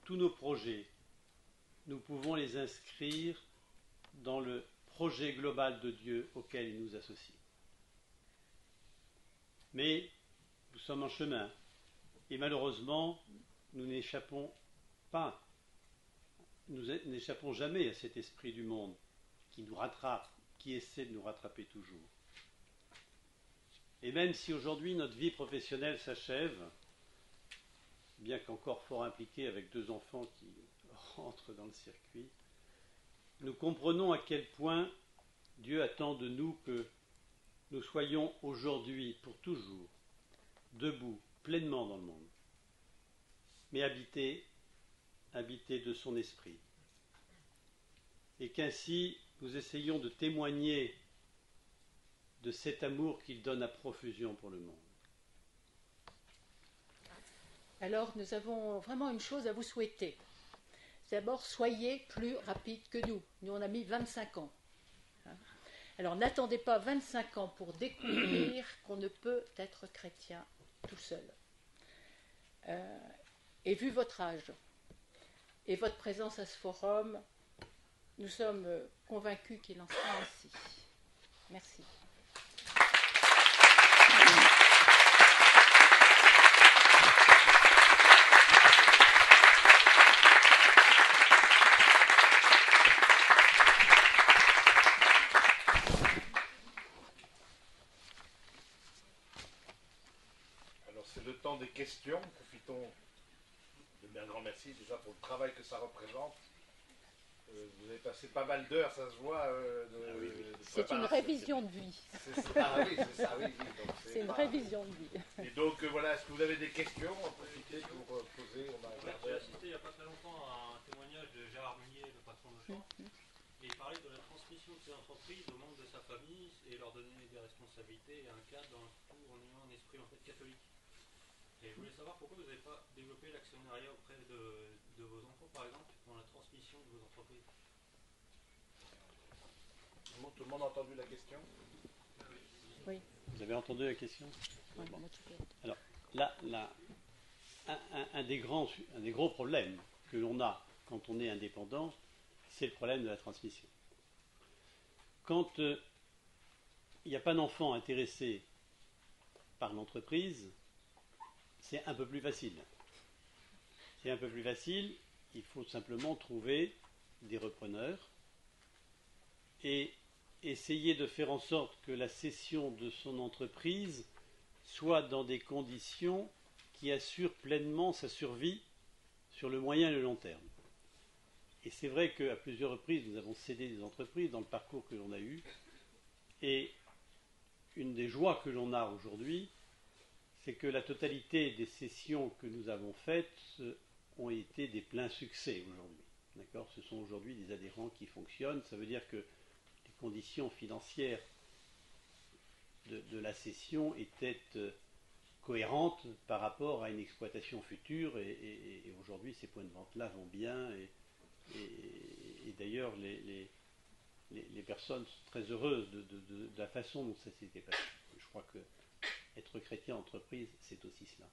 tous nos projets, nous pouvons les inscrire dans le projet global de Dieu auquel il nous associe. Mais nous sommes en chemin et malheureusement, nous n'échappons pas, nous n'échappons jamais à cet esprit du monde qui nous rattrape, qui essaie de nous rattraper toujours. Et même si aujourd'hui notre vie professionnelle s'achève, bien qu'encore fort impliquée avec deux enfants qui rentrent dans le circuit, nous comprenons à quel point Dieu attend de nous que nous soyons aujourd'hui, pour toujours, debout, pleinement dans le monde mais habité, habité de son esprit. Et qu'ainsi nous essayons de témoigner de cet amour qu'il donne à profusion pour le monde. Alors nous avons vraiment une chose à vous souhaiter. D'abord, soyez plus rapide que nous. Nous, on a mis 25 ans. Alors n'attendez pas 25 ans pour découvrir qu'on ne peut être chrétien tout seul. Euh, et vu votre âge et votre présence à ce forum, nous sommes convaincus qu'il en sera ainsi. Merci. Alors c'est le temps des questions. Profitons un grand merci déjà pour le travail que ça représente. Euh, vous avez passé pas mal d'heures, ça se voit. Euh, ah c'est une révision de vie. C'est ça, oui, c'est ça, oui. C'est une révision de vie. Et donc euh, voilà, est-ce que vous avez des questions En profiter pour poser. On J'ai assisté il n'y a pas très longtemps à un témoignage de Gérard Munier, le patron de champ. Et il parlait de la transmission de ses entreprises aux membres de sa famille et leur donner des responsabilités et un cadre dans tout en ayant un esprit en fait catholique. Et je voulais savoir pourquoi vous n'avez pas développé l'actionnariat auprès de, vos enfants, par exemple, dans la transmission de vos entreprises? Tout le monde a entendu la question? Oui. Vous avez entendu la question? Alors, là, là un, des grands, un des gros problèmes que l'on a quand on est indépendant, c'est le problème de la transmission. Quand euh, il n'y a pas d'enfant intéressé par l'entreprise, c'est un peu plus facile. C'est un peu plus facile, il faut simplement trouver des repreneurs et essayer de faire en sorte que la cession de son entreprise soit dans des conditions qui assurent pleinement sa survie sur le moyen et le long terme. Et c'est vrai qu'à plusieurs reprises, nous avons cédé des entreprises dans le parcours que l'on a eu. Et une des joies que l'on a aujourd'hui, c'est que la totalité des sessions que nous avons faites euh, ont été des pleins succès aujourd'hui. Ce sont aujourd'hui des adhérents qui fonctionnent. Ça veut dire que les conditions financières de, la session étaient euh, cohérentes par rapport à une exploitation future et, aujourd'hui ces points de vente-là vont bien et, d'ailleurs les, personnes sont très heureuses de, de la façon dont ça s'était passé. Je crois que être chrétien entreprise, c'est aussi cela.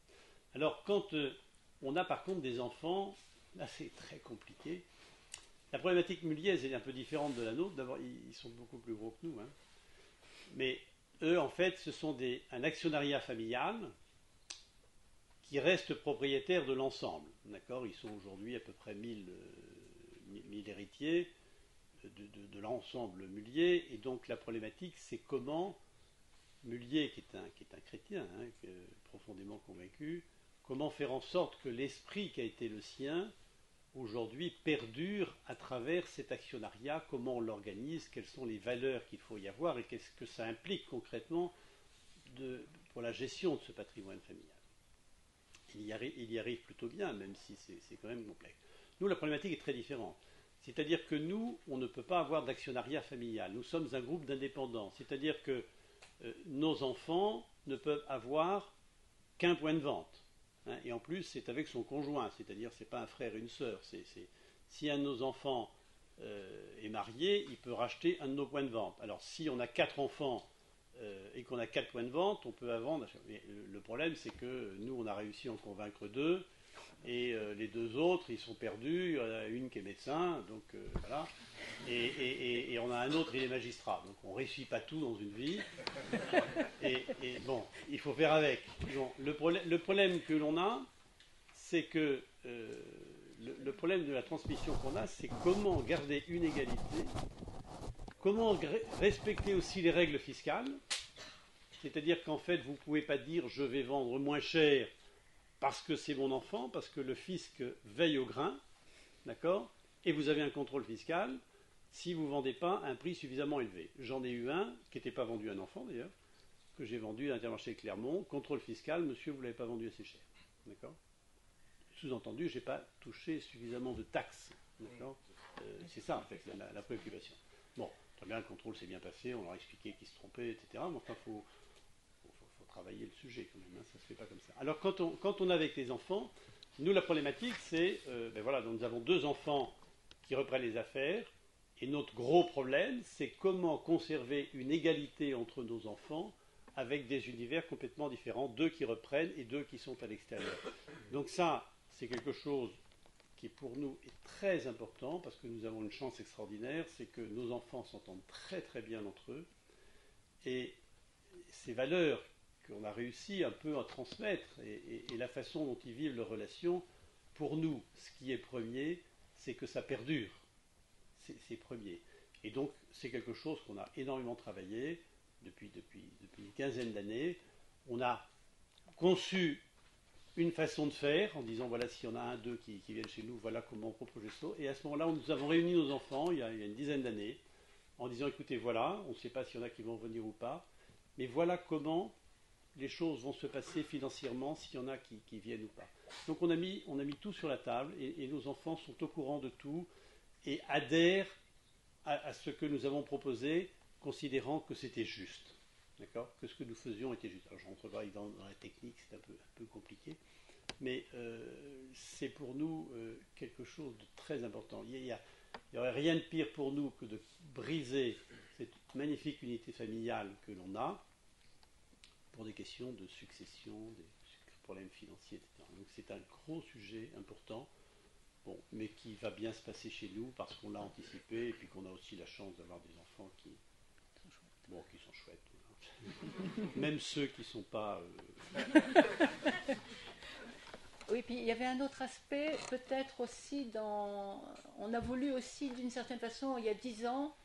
Alors, quand euh, on a par contre des enfants, là c'est très compliqué. La problématique muliaise est un peu différente de la nôtre. D'abord, ils sont beaucoup plus gros que nous. Hein. Mais eux, en fait, ce sont des, un actionnariat familial qui reste propriétaire de l'ensemble. D'accord? Ils sont aujourd'hui à peu près 1000, 1000 euh, héritiers. de, l'ensemble Mullier. Et donc la problématique, c'est comment Mullier, qui est un, qui est un chrétien, hein, profondément convaincu, comment faire en sorte que l'esprit qui a été le sien, aujourd'hui, perdure à travers cet actionnariat, comment on l'organise, quelles sont les valeurs qu'il faut y avoir? Et qu'est-ce que ça implique concrètement pour la gestion de ce patrimoine familial? Il y, arrive, il y arrive plutôt bien, même si c'est quand même complexe. Nous, la problématique est très différente. C'est-à-dire que nous, on ne peut pas avoir d'actionnariat familial. Nous sommes un groupe d'indépendants. C'est-à-dire que euh, nos enfants ne peuvent avoir qu'un point de vente. Hein. et en plus, c'est avec son conjoint. C'est-à-dire, ce n'est pas un frère et une sœur. si un de nos enfants euh, est marié, il peut racheter un de nos points de vente. Alors, si on a quatre enfants euh, et qu'on a quatre points de vente, on peut vendre. le problème, c'est que nous, on a réussi à en convaincre deux. Et les deux autres, ils sont perdus. Il y en a une qui est médecin, donc voilà. Et, on a un autre, il est magistrat. Donc on ne réussit pas tout dans une vie. Et, bon, il faut faire avec. le, problème, que l'on a, c'est que euh, le, problème de la transmission qu'on a, c'est comment garder une égalité, comment respecter aussi les règles fiscales. C'est-à-dire qu'en fait, vous ne pouvez pas dire je vais vendre moins cher parce que c'est mon enfant, parce que le fisc veille au grain, d'accord? Et vous avez un contrôle fiscal si vous ne vendez pas un prix suffisamment élevé. J'en ai eu un qui n'était pas vendu à un enfant d'ailleurs, que j'ai vendu à l'Intermarché Clermont. Contrôle fiscal, monsieur, vous ne l'avez pas vendu assez cher. D'accord? Sous-entendu, je n'ai pas touché suffisamment de taxes. D'accord? Euh, C'est ça, en fait, la, préoccupation. Bon, très bien, le contrôle s'est bien passé, on leur a expliqué qu'ils se trompaient, etc. Mais enfin, il faut, travailler le sujet quand même, hein, ça ne se fait pas comme ça. Alors quand on, quand on est avec les enfants, nous la problématique c'est, euh, ben voilà, nous avons deux enfants qui reprennent les affaires, et notre gros problème c'est comment conserver une égalité entre nos enfants avec des univers complètement différents, deux qui reprennent et deux qui sont à l'extérieur. Donc ça, c'est quelque chose qui pour nous est très important parce que nous avons une chance extraordinaire, c'est que nos enfants s'entendent très très bien entre eux et ces valeurs qu'on a réussi un peu à transmettre et, la façon dont ils vivent leurs relations, pour nous, ce qui est premier, c'est que ça perdure. C'est premier. Et donc, c'est quelque chose qu'on a énormément travaillé depuis, une quinzaine d'années. On a conçu une façon de faire en disant voilà, s'il y en a un, deux qui, viennent chez nous, voilà comment on propose ça. Et à ce moment-là, nous avons réuni nos enfants il y a, il y a une dizaine d'années en disant écoutez, voilà, on ne sait pas s'il y en a qui vont venir ou pas, mais voilà comment les choses vont se passer financièrement s'il y en a qui, viennent ou pas. Donc on a mis, on a mis tout sur la table et, nos enfants sont au courant de tout et adhèrent à, ce que nous avons proposé, considérant que c'était juste. D'accord? Que ce que nous faisions était juste. Je rentre pas dans, la technique, c'est un peu, un peu compliqué. Mais euh, c'est pour nous euh, quelque chose de très important. Il n'y aurait rien de pire pour nous que de briser cette magnifique unité familiale que l'on a pour des questions de succession, des problèmes financiers, etc. Donc c'est un gros sujet important, bon, mais qui va bien se passer chez nous parce qu'on l'a anticipé et puis qu'on a aussi la chance d'avoir des enfants qui, bon, qui sont chouettes. Même ceux qui ne sont pas. Euh, oui, puis il y avait un autre aspect, peut-être aussi dans. On a voulu aussi, d'une certaine façon, il y a dix ans,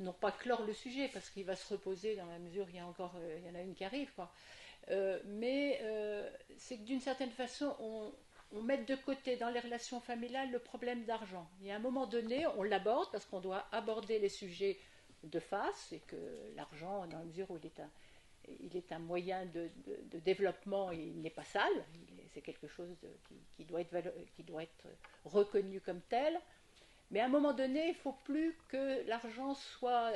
non pas clore le sujet, parce qu'il va se reposer dans la mesure où il y, a encore, euh, il y en a une qui arrive, quoi. Euh, mais euh, c'est que d'une certaine façon, on, on met de côté dans les relations familiales le problème d'argent. Y a un moment donné, on l'aborde parce qu'on doit aborder les sujets de face et que l'argent, dans la mesure où il est un, il est un moyen de, développement, il n'est pas sale, c'est quelque chose qui, doit être, qui doit être reconnu comme tel. Mais à un moment donné, il ne faut plus que l'argent soit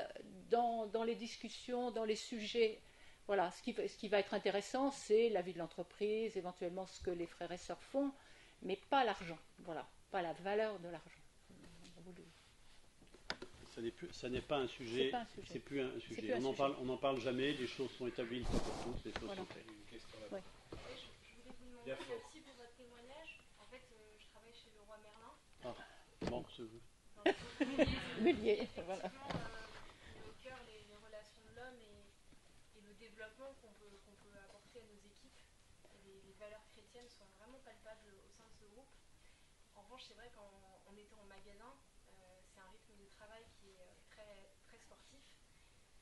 dans, les discussions, dans les sujets. Voilà, ce qui, ce qui va être intéressant, c'est la vie de l'entreprise, éventuellement ce que les frères et sœurs font, mais pas l'argent. Voilà, pas la valeur de l'argent. Ça n'est pas un sujet. C'est plus un sujet. on n'en parle, on parle jamais. Les choses sont établies une fois pour toutes. Les choses sont faites. Ouais. Je voulais vous demander merci pour votre témoignage. En fait, euh, je travaille chez le roi Merlin. Ah. Manque ce jeu. Mullier, voilà cœur les, relations de l'homme et, le développement qu'on peut, peut, apporter à nos équipes. Les, les, valeurs chrétiennes sont vraiment palpables au sein de ce groupe. En revanche, c'est vrai qu'en étant en magasin, euh, c'est un rythme de travail qui est, sportif.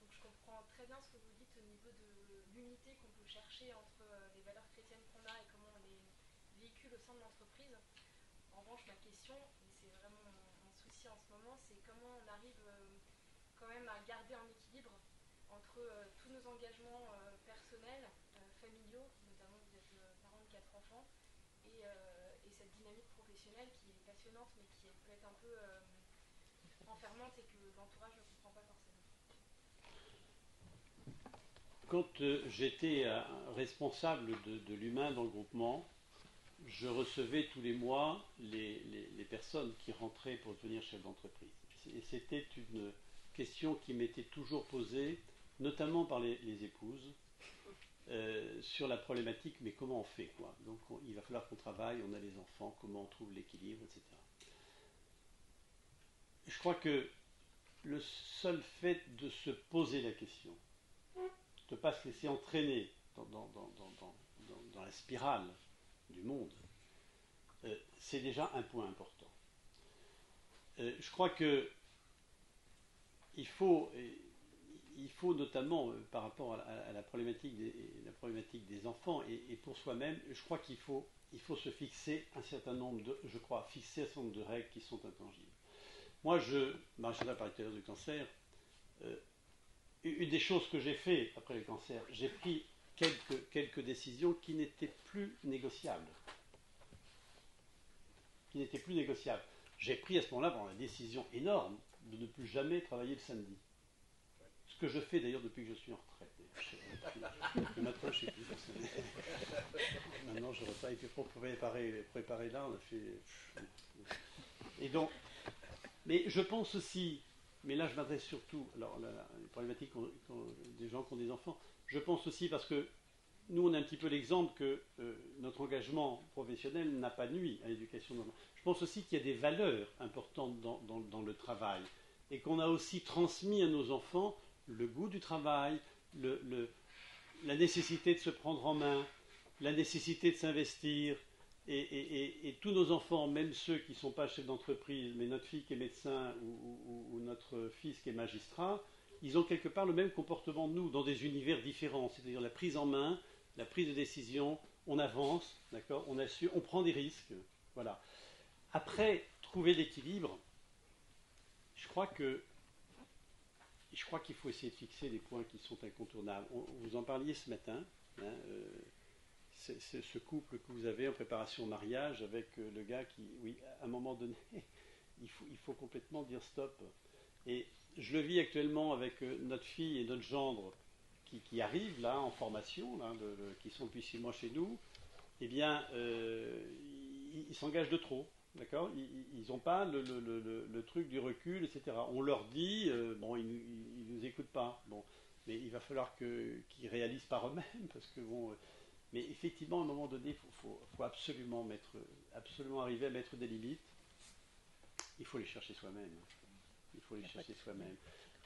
Donc je comprends très bien ce que vous dites au niveau de l'unité qu'on peut chercher entre euh, les valeurs chrétiennes qu'on a et comment on les véhicule au sein de l'entreprise. En revanche, ma question, et c'est vraiment un souci en ce moment, c'est comment on arrive euh, quand même à garder un équilibre entre euh, tous nos engagements personnels, familiaux, notamment vous êtes parent de quatre enfants, et, cette dynamique professionnelle qui est passionnante mais qui peut être un peu enfermante et que l'entourage ne comprend pas forcément. Quand euh, j'étais euh, responsable de, l'humain dans le groupement, je recevais tous les mois les, personnes qui rentraient pour devenir chef d'entreprise. Et c'était une question qui m'était toujours posée, notamment par les, épouses, euh, sur la problématique, mais comment on fait quoi Donc il va falloir qu'on travaille, on a les enfants, comment on trouve l'équilibre, etc je crois que le seul fait de se poser la question, de ne pas se laisser entraîner dans, la spirale du monde, euh, c'est déjà un point important. Euh, je crois que il faut, il faut notamment euh, par rapport à, la, problématique des, enfants et, pour soi-même, je crois qu'il faut, il faut se fixer un certain nombre de, je crois, fixer un certain nombre de règles qui sont intangibles. Moi, je, tout à l'heure du cancer. Euh, une des choses que j'ai fait après le cancer, j'ai pris quelques, quelques décisions qui n'étaient plus négociables. Qui n'étaient plus négociables. J'ai pris à ce moment-là la décision énorme de ne plus jamais travailler le samedi. Ce que je fais d'ailleurs depuis que je suis en retraite. Maintenant, je sais plus. Maintenant, je pas été pour préparer, préparer là. On a fait. Et donc, mais je pense aussi, mais là je m'adresse surtout, alors la, les des gens qui ont des enfants, je pense aussi parce que nous on a un petit peu l'exemple que euh, notre engagement professionnel n'a pas nuit à l'éducation normale. Je pense aussi qu'il y a des valeurs importantes dans, le travail et qu'on a aussi transmis à nos enfants le goût du travail, la nécessité de se prendre en main, la nécessité de s'investir, et, tous nos enfants, même ceux qui ne sont pas chefs d'entreprise, mais notre fille qui est médecin ou, notre fils qui est magistrat, ils ont quelque part le même comportement que nous, dans des univers différents, c'est-à-dire la prise en main, la prise de décision, on avance, d'accord, on assure, on prend des risques, voilà. Après, trouver l'équilibre, je crois que je crois qu'il faut essayer de fixer des points qui sont incontournables. vous en parliez ce matin. Hein, euh, ce couple que vous avez en préparation au mariage avec euh, le gars qui, oui, à un moment donné, il faut, complètement dire stop. Et je le vis actuellement avec euh, notre fille et notre gendre qui, arrivent là en formation, qui sont depuis six mois chez nous. Eh bien, ils s'engagent de trop. D'accord Ils n'ont pas le, le, le, truc du recul, etc. On leur dit, bon, ils ne nous écoutent pas. Bon, mais il va falloir qu'ils réalisent par eux-mêmes, parce que bon, mais effectivement, à un moment donné, il faut, absolument, mettre, absolument arriver à mettre des limites. Il faut les chercher soi-même. Il faut les chercher soi-même.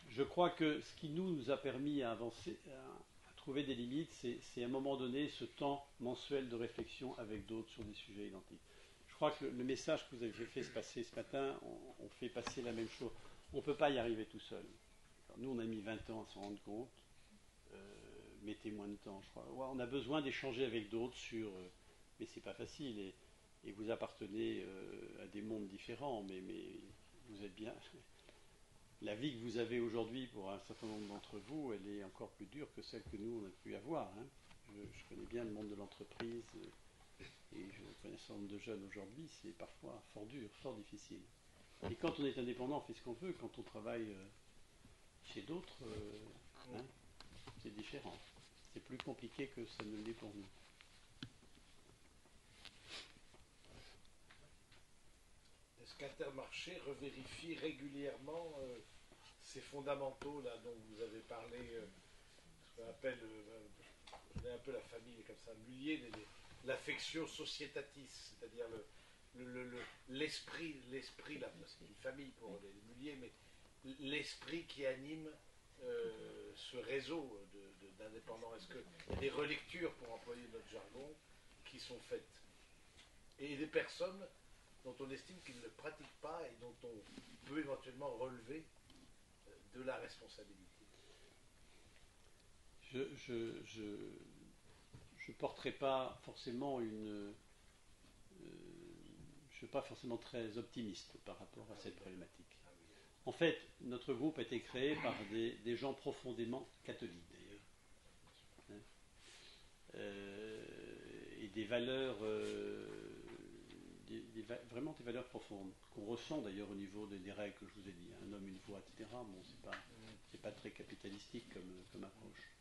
Je crois que ce qui nous a permis à avancer, à, trouver des limites, c'est à un moment donné ce temps mensuel de réflexion avec d'autres sur des sujets identiques. Je crois que le, message que vous avez fait se passer ce matin, on, fait passer la même chose. On ne peut pas y arriver tout seul. nous, on a mis 20 ans à s'en rendre compte. Euh, mettez moins de temps, je crois. on a besoin d'échanger avec d'autres sur. Euh, mais c'est pas facile. Et, vous appartenez euh, à des mondes différents, mais, mais vous êtes bien. La vie que vous avez aujourd'hui pour un certain nombre d'entre vous, elle est encore plus dure que celle que nous, on a pu avoir. Hein. Je, connais bien le monde de l'entreprise euh, et je connais un certain nombre de jeunes aujourd'hui, c'est parfois fort dur, fort difficile. Et quand on est indépendant, on fait ce qu'on veut. Quand on travaille chez d'autres, hein, c'est différent. C'est plus compliqué que ça ne l'est pour nous. Est-ce qu'Intermarché revérifie régulièrement euh, ces fondamentaux là dont vous avez parlé, euh, ce qu'on appelle, euh, un peu la famille comme ça, Mullier, l'affection sociétatis, c'est-à-dire l'esprit, le, l'esprit, là, c'est une famille pour les, Mulliers, mais l'esprit qui anime ce réseau d'indépendants. Est-ce qu'il y a des relectures, pour employer notre jargon, qui sont faites? Et des personnes dont on estime qu'ils ne le pratiquent pas et dont on peut éventuellement relever euh, de la responsabilité porterai pas forcément une. Euh, je ne suis pas forcément très optimiste par rapport à cette problématique. En fait, notre groupe a été créé par des, gens profondément catholiques, d'ailleurs. Hein. Euh, et des valeurs, euh, vraiment des valeurs profondes, qu'on ressent d'ailleurs au niveau des, règles que je vous ai dit. Un homme, une voix, etc. Bon, c'est pas, pas très capitalistique comme, comme approche.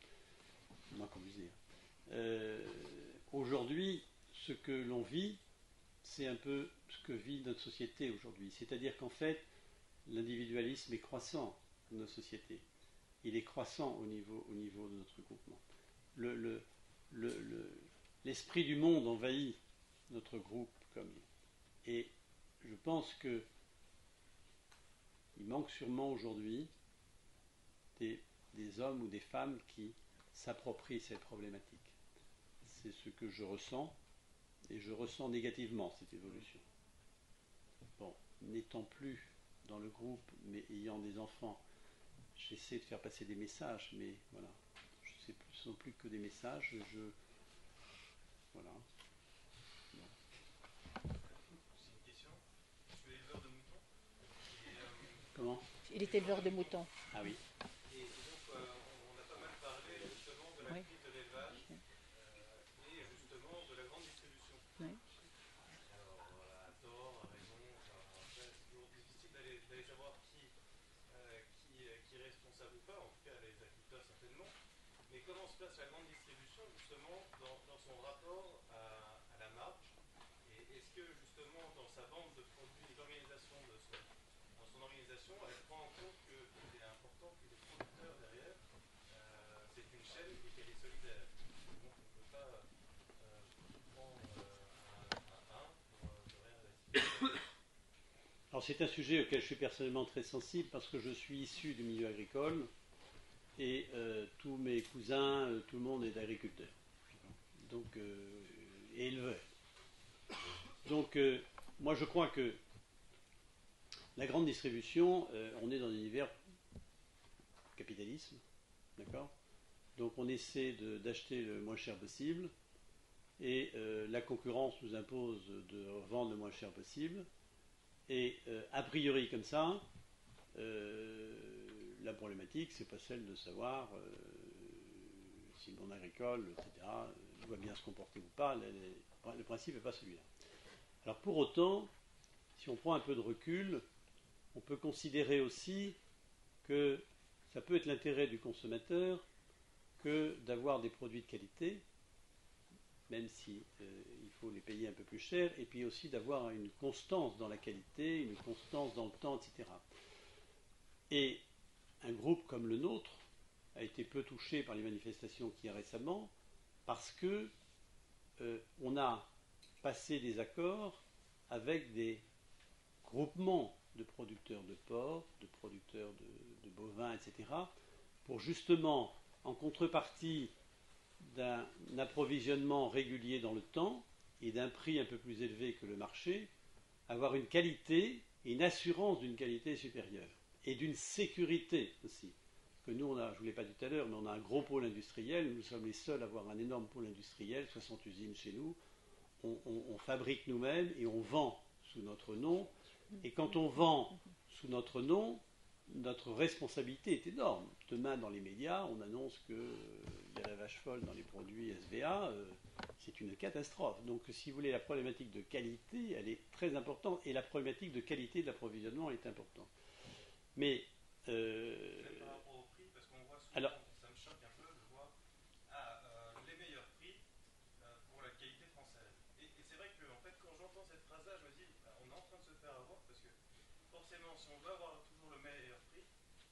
Moins qu'on puisse dire. Euh, aujourd'hui, ce que l'on vit, c'est un peu ce que vit notre société aujourd'hui. C'est-à-dire qu'en fait, l'individualisme est croissant dans nos sociétés. Il est croissant au niveau, au niveau de notre groupement. l'esprit du monde envahit notre groupe comme et je pense que il manque sûrement aujourd'hui des, des, hommes ou des femmes qui s'approprient cette problématique. C'est ce que je ressens et je ressens négativement cette évolution. Bon, n'étant plus dans le groupe, mais ayant des enfants, j'essaie de faire passer des messages, mais voilà, je sais plus, ce sont plus que des messages, je, voilà. C'est une question. Je suis éleveur de moutons? Euh, Comment? Il est éleveur de moutons. Ah oui. comment se passe la grande distribution justement dans, son rapport à, la marge Et est-ce que justement dans sa vente de produits, l'organisation de son, dans organisation, elle prend en compte qu'il est important que les producteurs derrière, euh, c'est une chaîne et qu'elle est solidaire Donc on ne peut pas euh, prendre euh, un, pour, rien Alors c'est un sujet auquel je suis personnellement très sensible parce que je suis issu du milieu agricole et euh, tous mes cousins, euh, tout le monde est agriculteur. Donc, euh, et éleveur. Donc, moi je crois que la grande distribution, on est dans un univers capitalisme, d'accord? Donc on essaie d'acheter le moins cher possible, et la concurrence nous impose de vendre le moins cher possible, et a priori comme ça, la problématique, c'est pas celle de savoir euh, si le monde agricole, etc., doit bien se comporter ou pas. le principe n'est pas celui-là. Alors pour autant, si on prend un peu de recul, on peut considérer aussi que ça peut être l'intérêt du consommateur que d'avoir des produits de qualité, même si euh, il faut les payer un peu plus cher, et puis aussi d'avoir une constance dans la qualité, une constance dans le temps, etc. Et un groupe comme le nôtre a été peu touché par les manifestations qu'il y a récemment parce que euh, on a passé des accords avec des groupements de producteurs de porc, de producteurs de, bovins, etc., pour justement, en contrepartie d'un approvisionnement régulier dans le temps et d'un prix un peu plus élevé que le marché, avoir une qualité et une assurance d'une qualité supérieure et d'une sécurité aussi. Que nous, on a, je ne vous l'ai pas dit tout à l'heure, mais on a un gros pôle industriel. Nous sommes les seuls à avoir un énorme pôle industriel, 60 usines chez nous. On, fabrique nous-mêmes et on vend sous notre nom. Et quand on vend sous notre nom, notre responsabilité est énorme. Demain, dans les médias, on annonce qu'il y a la vache folle dans les produits SVA. Euh, c'est une catastrophe. Donc, si vous voulez, la problématique de qualité, elle est très importante. Et la problématique de qualité de l'approvisionnement, est importante. Mais. Euh, par rapport au prix, parce qu'on voit souvent, alors, ça me choque un peu de voir ah, euh, les meilleurs prix euh, pour la qualité française. Et, c'est vrai que en fait, quand j'entends cette phrase-là, je me dis, bah, on est en train de se faire avoir parce que forcément, si on veut avoir toujours le meilleur prix,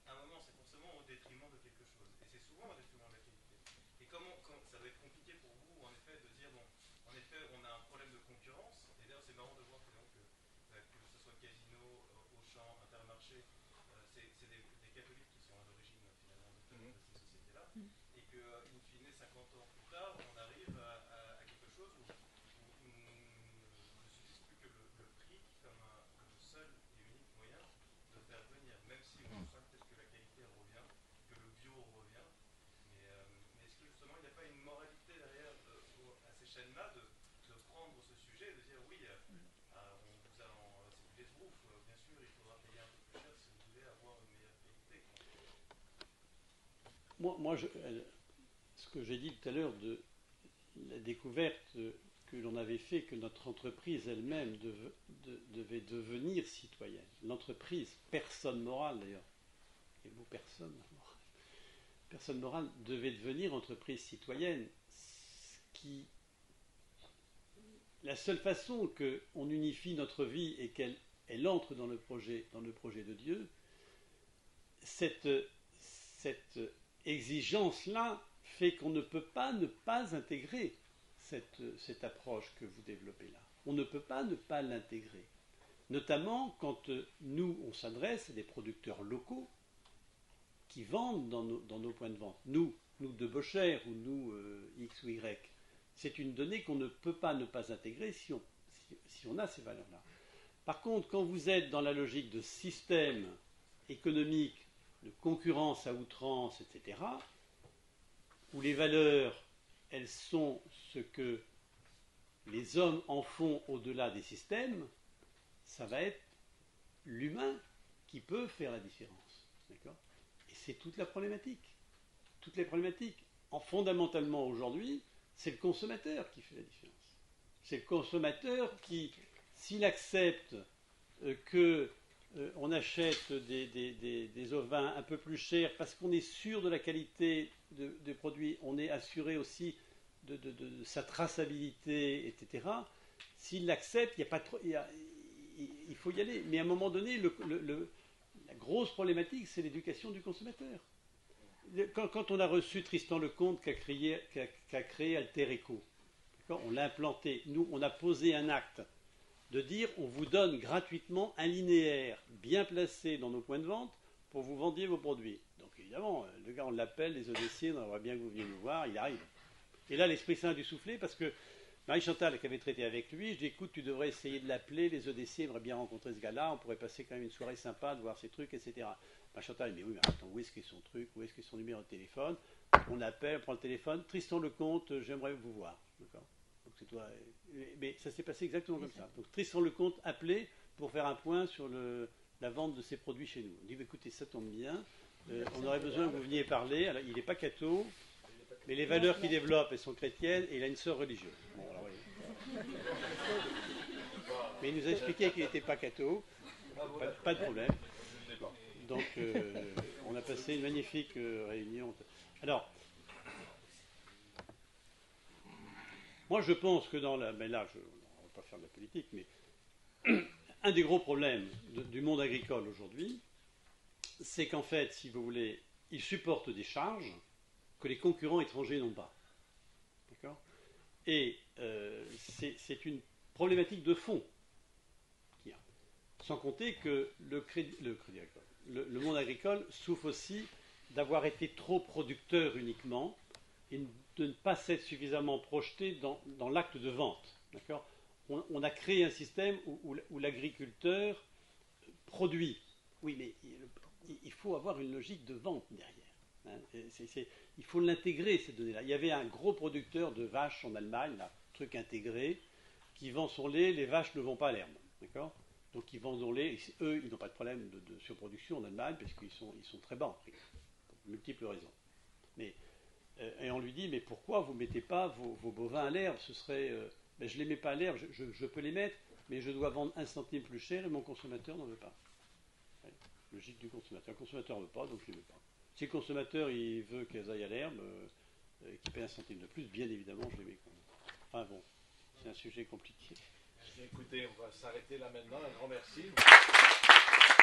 à un moment, c'est forcément au détriment de quelque chose. Et c'est souvent au détriment de la qualité. Et comment, ça va être compliqué pour vous, en effet, de dire, bon, en effet, on a un problème de concurrence. Et d'ailleurs, c'est marrant de voir que, donc, que ce soit Casino, Auchan, Intermarché, c'est des, catholiques qui sont à l'origine finalement de, mhm. ces sociétés-là, mhm. et que, euh, in fine, 50 ans plus tard, on arrive à, quelque chose où, on ne s'utilise plus que le, prix comme, un, seul et unique moyen de faire venir, même si on mhm. sent peut-être que la qualité chaîne-là de, prendre ce sujet et de dire oui, euh, euh, on vous a, les roufs, bien sûr, il faudra payer un peu plus cher si vous voulez avoir une meilleure qualité. Moi, moi je, ce que j'ai dit tout à l'heure de la découverte que l'on avait fait que notre entreprise elle-même devait devenir citoyenne. L'entreprise, personne morale d'ailleurs, et vous personne morale, personne morale devait devenir entreprise citoyenne, qui la seule façon qu'on unifie notre vie et qu'elle elle entre dans le projet, dans le projet de Dieu, cette, cette exigence-là fait qu'on ne peut pas ne pas intégrer cette, approche que vous développez là. On ne peut pas ne pas l'intégrer. Notamment quand euh, nous, on s'adresse à des producteurs locaux qui vendent dans nos, points de vente. Nous, nous de Bocher ou nous euh, X ou Y. C'est une donnée qu'on ne peut pas ne pas intégrer si on, si on a ces valeurs-là. Par contre, quand vous êtes dans la logique de système économique, de concurrence à outrance, etc., où les valeurs elles sont ce que les hommes en font au-delà des systèmes, ça va être l'humain qui peut faire la différence. D'accord? Et c'est toute la problématique. Toutes les problématiques. En fondamentalement aujourd'hui, c'est le consommateur qui fait la différence. C'est le consommateur qui, s'il accepte euh, euh, achète des, ovins un peu plus chers parce qu'on est sûr de la qualité des produits, on est assuré aussi de, sa traçabilité, etc. S'il l'accepte, il, il, faut y aller. Mais à un moment donné, la grosse problématique, c'est l'éducation du consommateur. Quand, on a reçu Tristan Lecomte qui a créé, qui a, Alter Eco, on l'a implanté, nous, on a posé un acte de dire on vous donne gratuitement un linéaire bien placé dans nos points de vente pour vous vendiez vos produits. Donc évidemment, le gars, on l'appelle, les ODC, on aimerait bien que vous veniez nous voir, il arrive. Et là, l'Esprit Saint a dû souffler parce que Marie-Chantal, qui avait traité avec lui, je écoute, tu devrais essayer de l'appeler, les ODC aimeraient bien rencontrer ce gars-là, on pourrait passer quand même une soirée sympa, de voir ses trucs, etc. Marie-Chantal, mais oui, mais attends, où est-ce qu'il est son truc, où est-ce qu'il est son numéro de téléphone? On appelle, on prend le téléphone, Tristan Lecomte, j'aimerais vous voir. D'accord? C'est toi. Mais ça s'est passé exactement comme ça. Donc Tristan Lecomte appelé pour faire un point sur la vente de ses produits chez nous. On dit bah, écoutez, ça tombe bien. Euh, on aurait besoin que vous veniez parler. il n'est pas catho, mais les valeurs qu'il développe, elles sont chrétiennes et il a une sœur religieuse. mais il nous a expliqué qu'il n'était pas catho. Pas, de problème. Donc, euh, on a passé une magnifique euh, réunion. Alors, Moi, je pense que dans la. Mais là, je, on ne va pas faire de la politique, mais un des gros problèmes du monde agricole aujourd'hui, c'est qu'en fait, si vous voulez, il supporte des charges que les concurrents étrangers n'ont pas. D'accord? Et euh, c'est une problématique de fond qu'il y a. Sans compter que le, crédit, le, crédit agricole, le monde agricole souffre aussi d'avoir été trop producteur uniquement et de ne pas s'être suffisamment projeté dans, l'acte de vente. On, a créé un système où, l'agriculteur produit. Oui, mais il, faut avoir une logique de vente derrière. Hein. il faut l'intégrer, ces données-là. Il y avait un gros producteur de vaches en Allemagne, là, truc intégré, qui vend son lait, les vaches ne vont pas à l'herbe. D'accord? Donc ils vendent son lait, eux, ils n'ont pas de problème de, surproduction en Allemagne, parce qu'ils sont, ils sont très bas en prix, pour multiples raisons. Mais euh, et on lui dit, mais pourquoi vous ne mettez pas vos, bovins à l'herbe? Ce serait, euh, ben, je ne les mets pas à l'herbe, je, peux les mettre, mais je dois vendre un centime plus cher et mon consommateur n'en veut pas. logique du consommateur. Le consommateur ne veut pas, donc je ne les mets pas. Si le consommateur il veut qu'elles aillent à l'herbe, euh, qu'il paye un centime de plus, bien évidemment, je les mets. Enfin bon, c'est un sujet compliqué. Écoutez, on va s'arrêter là maintenant. Un grand merci.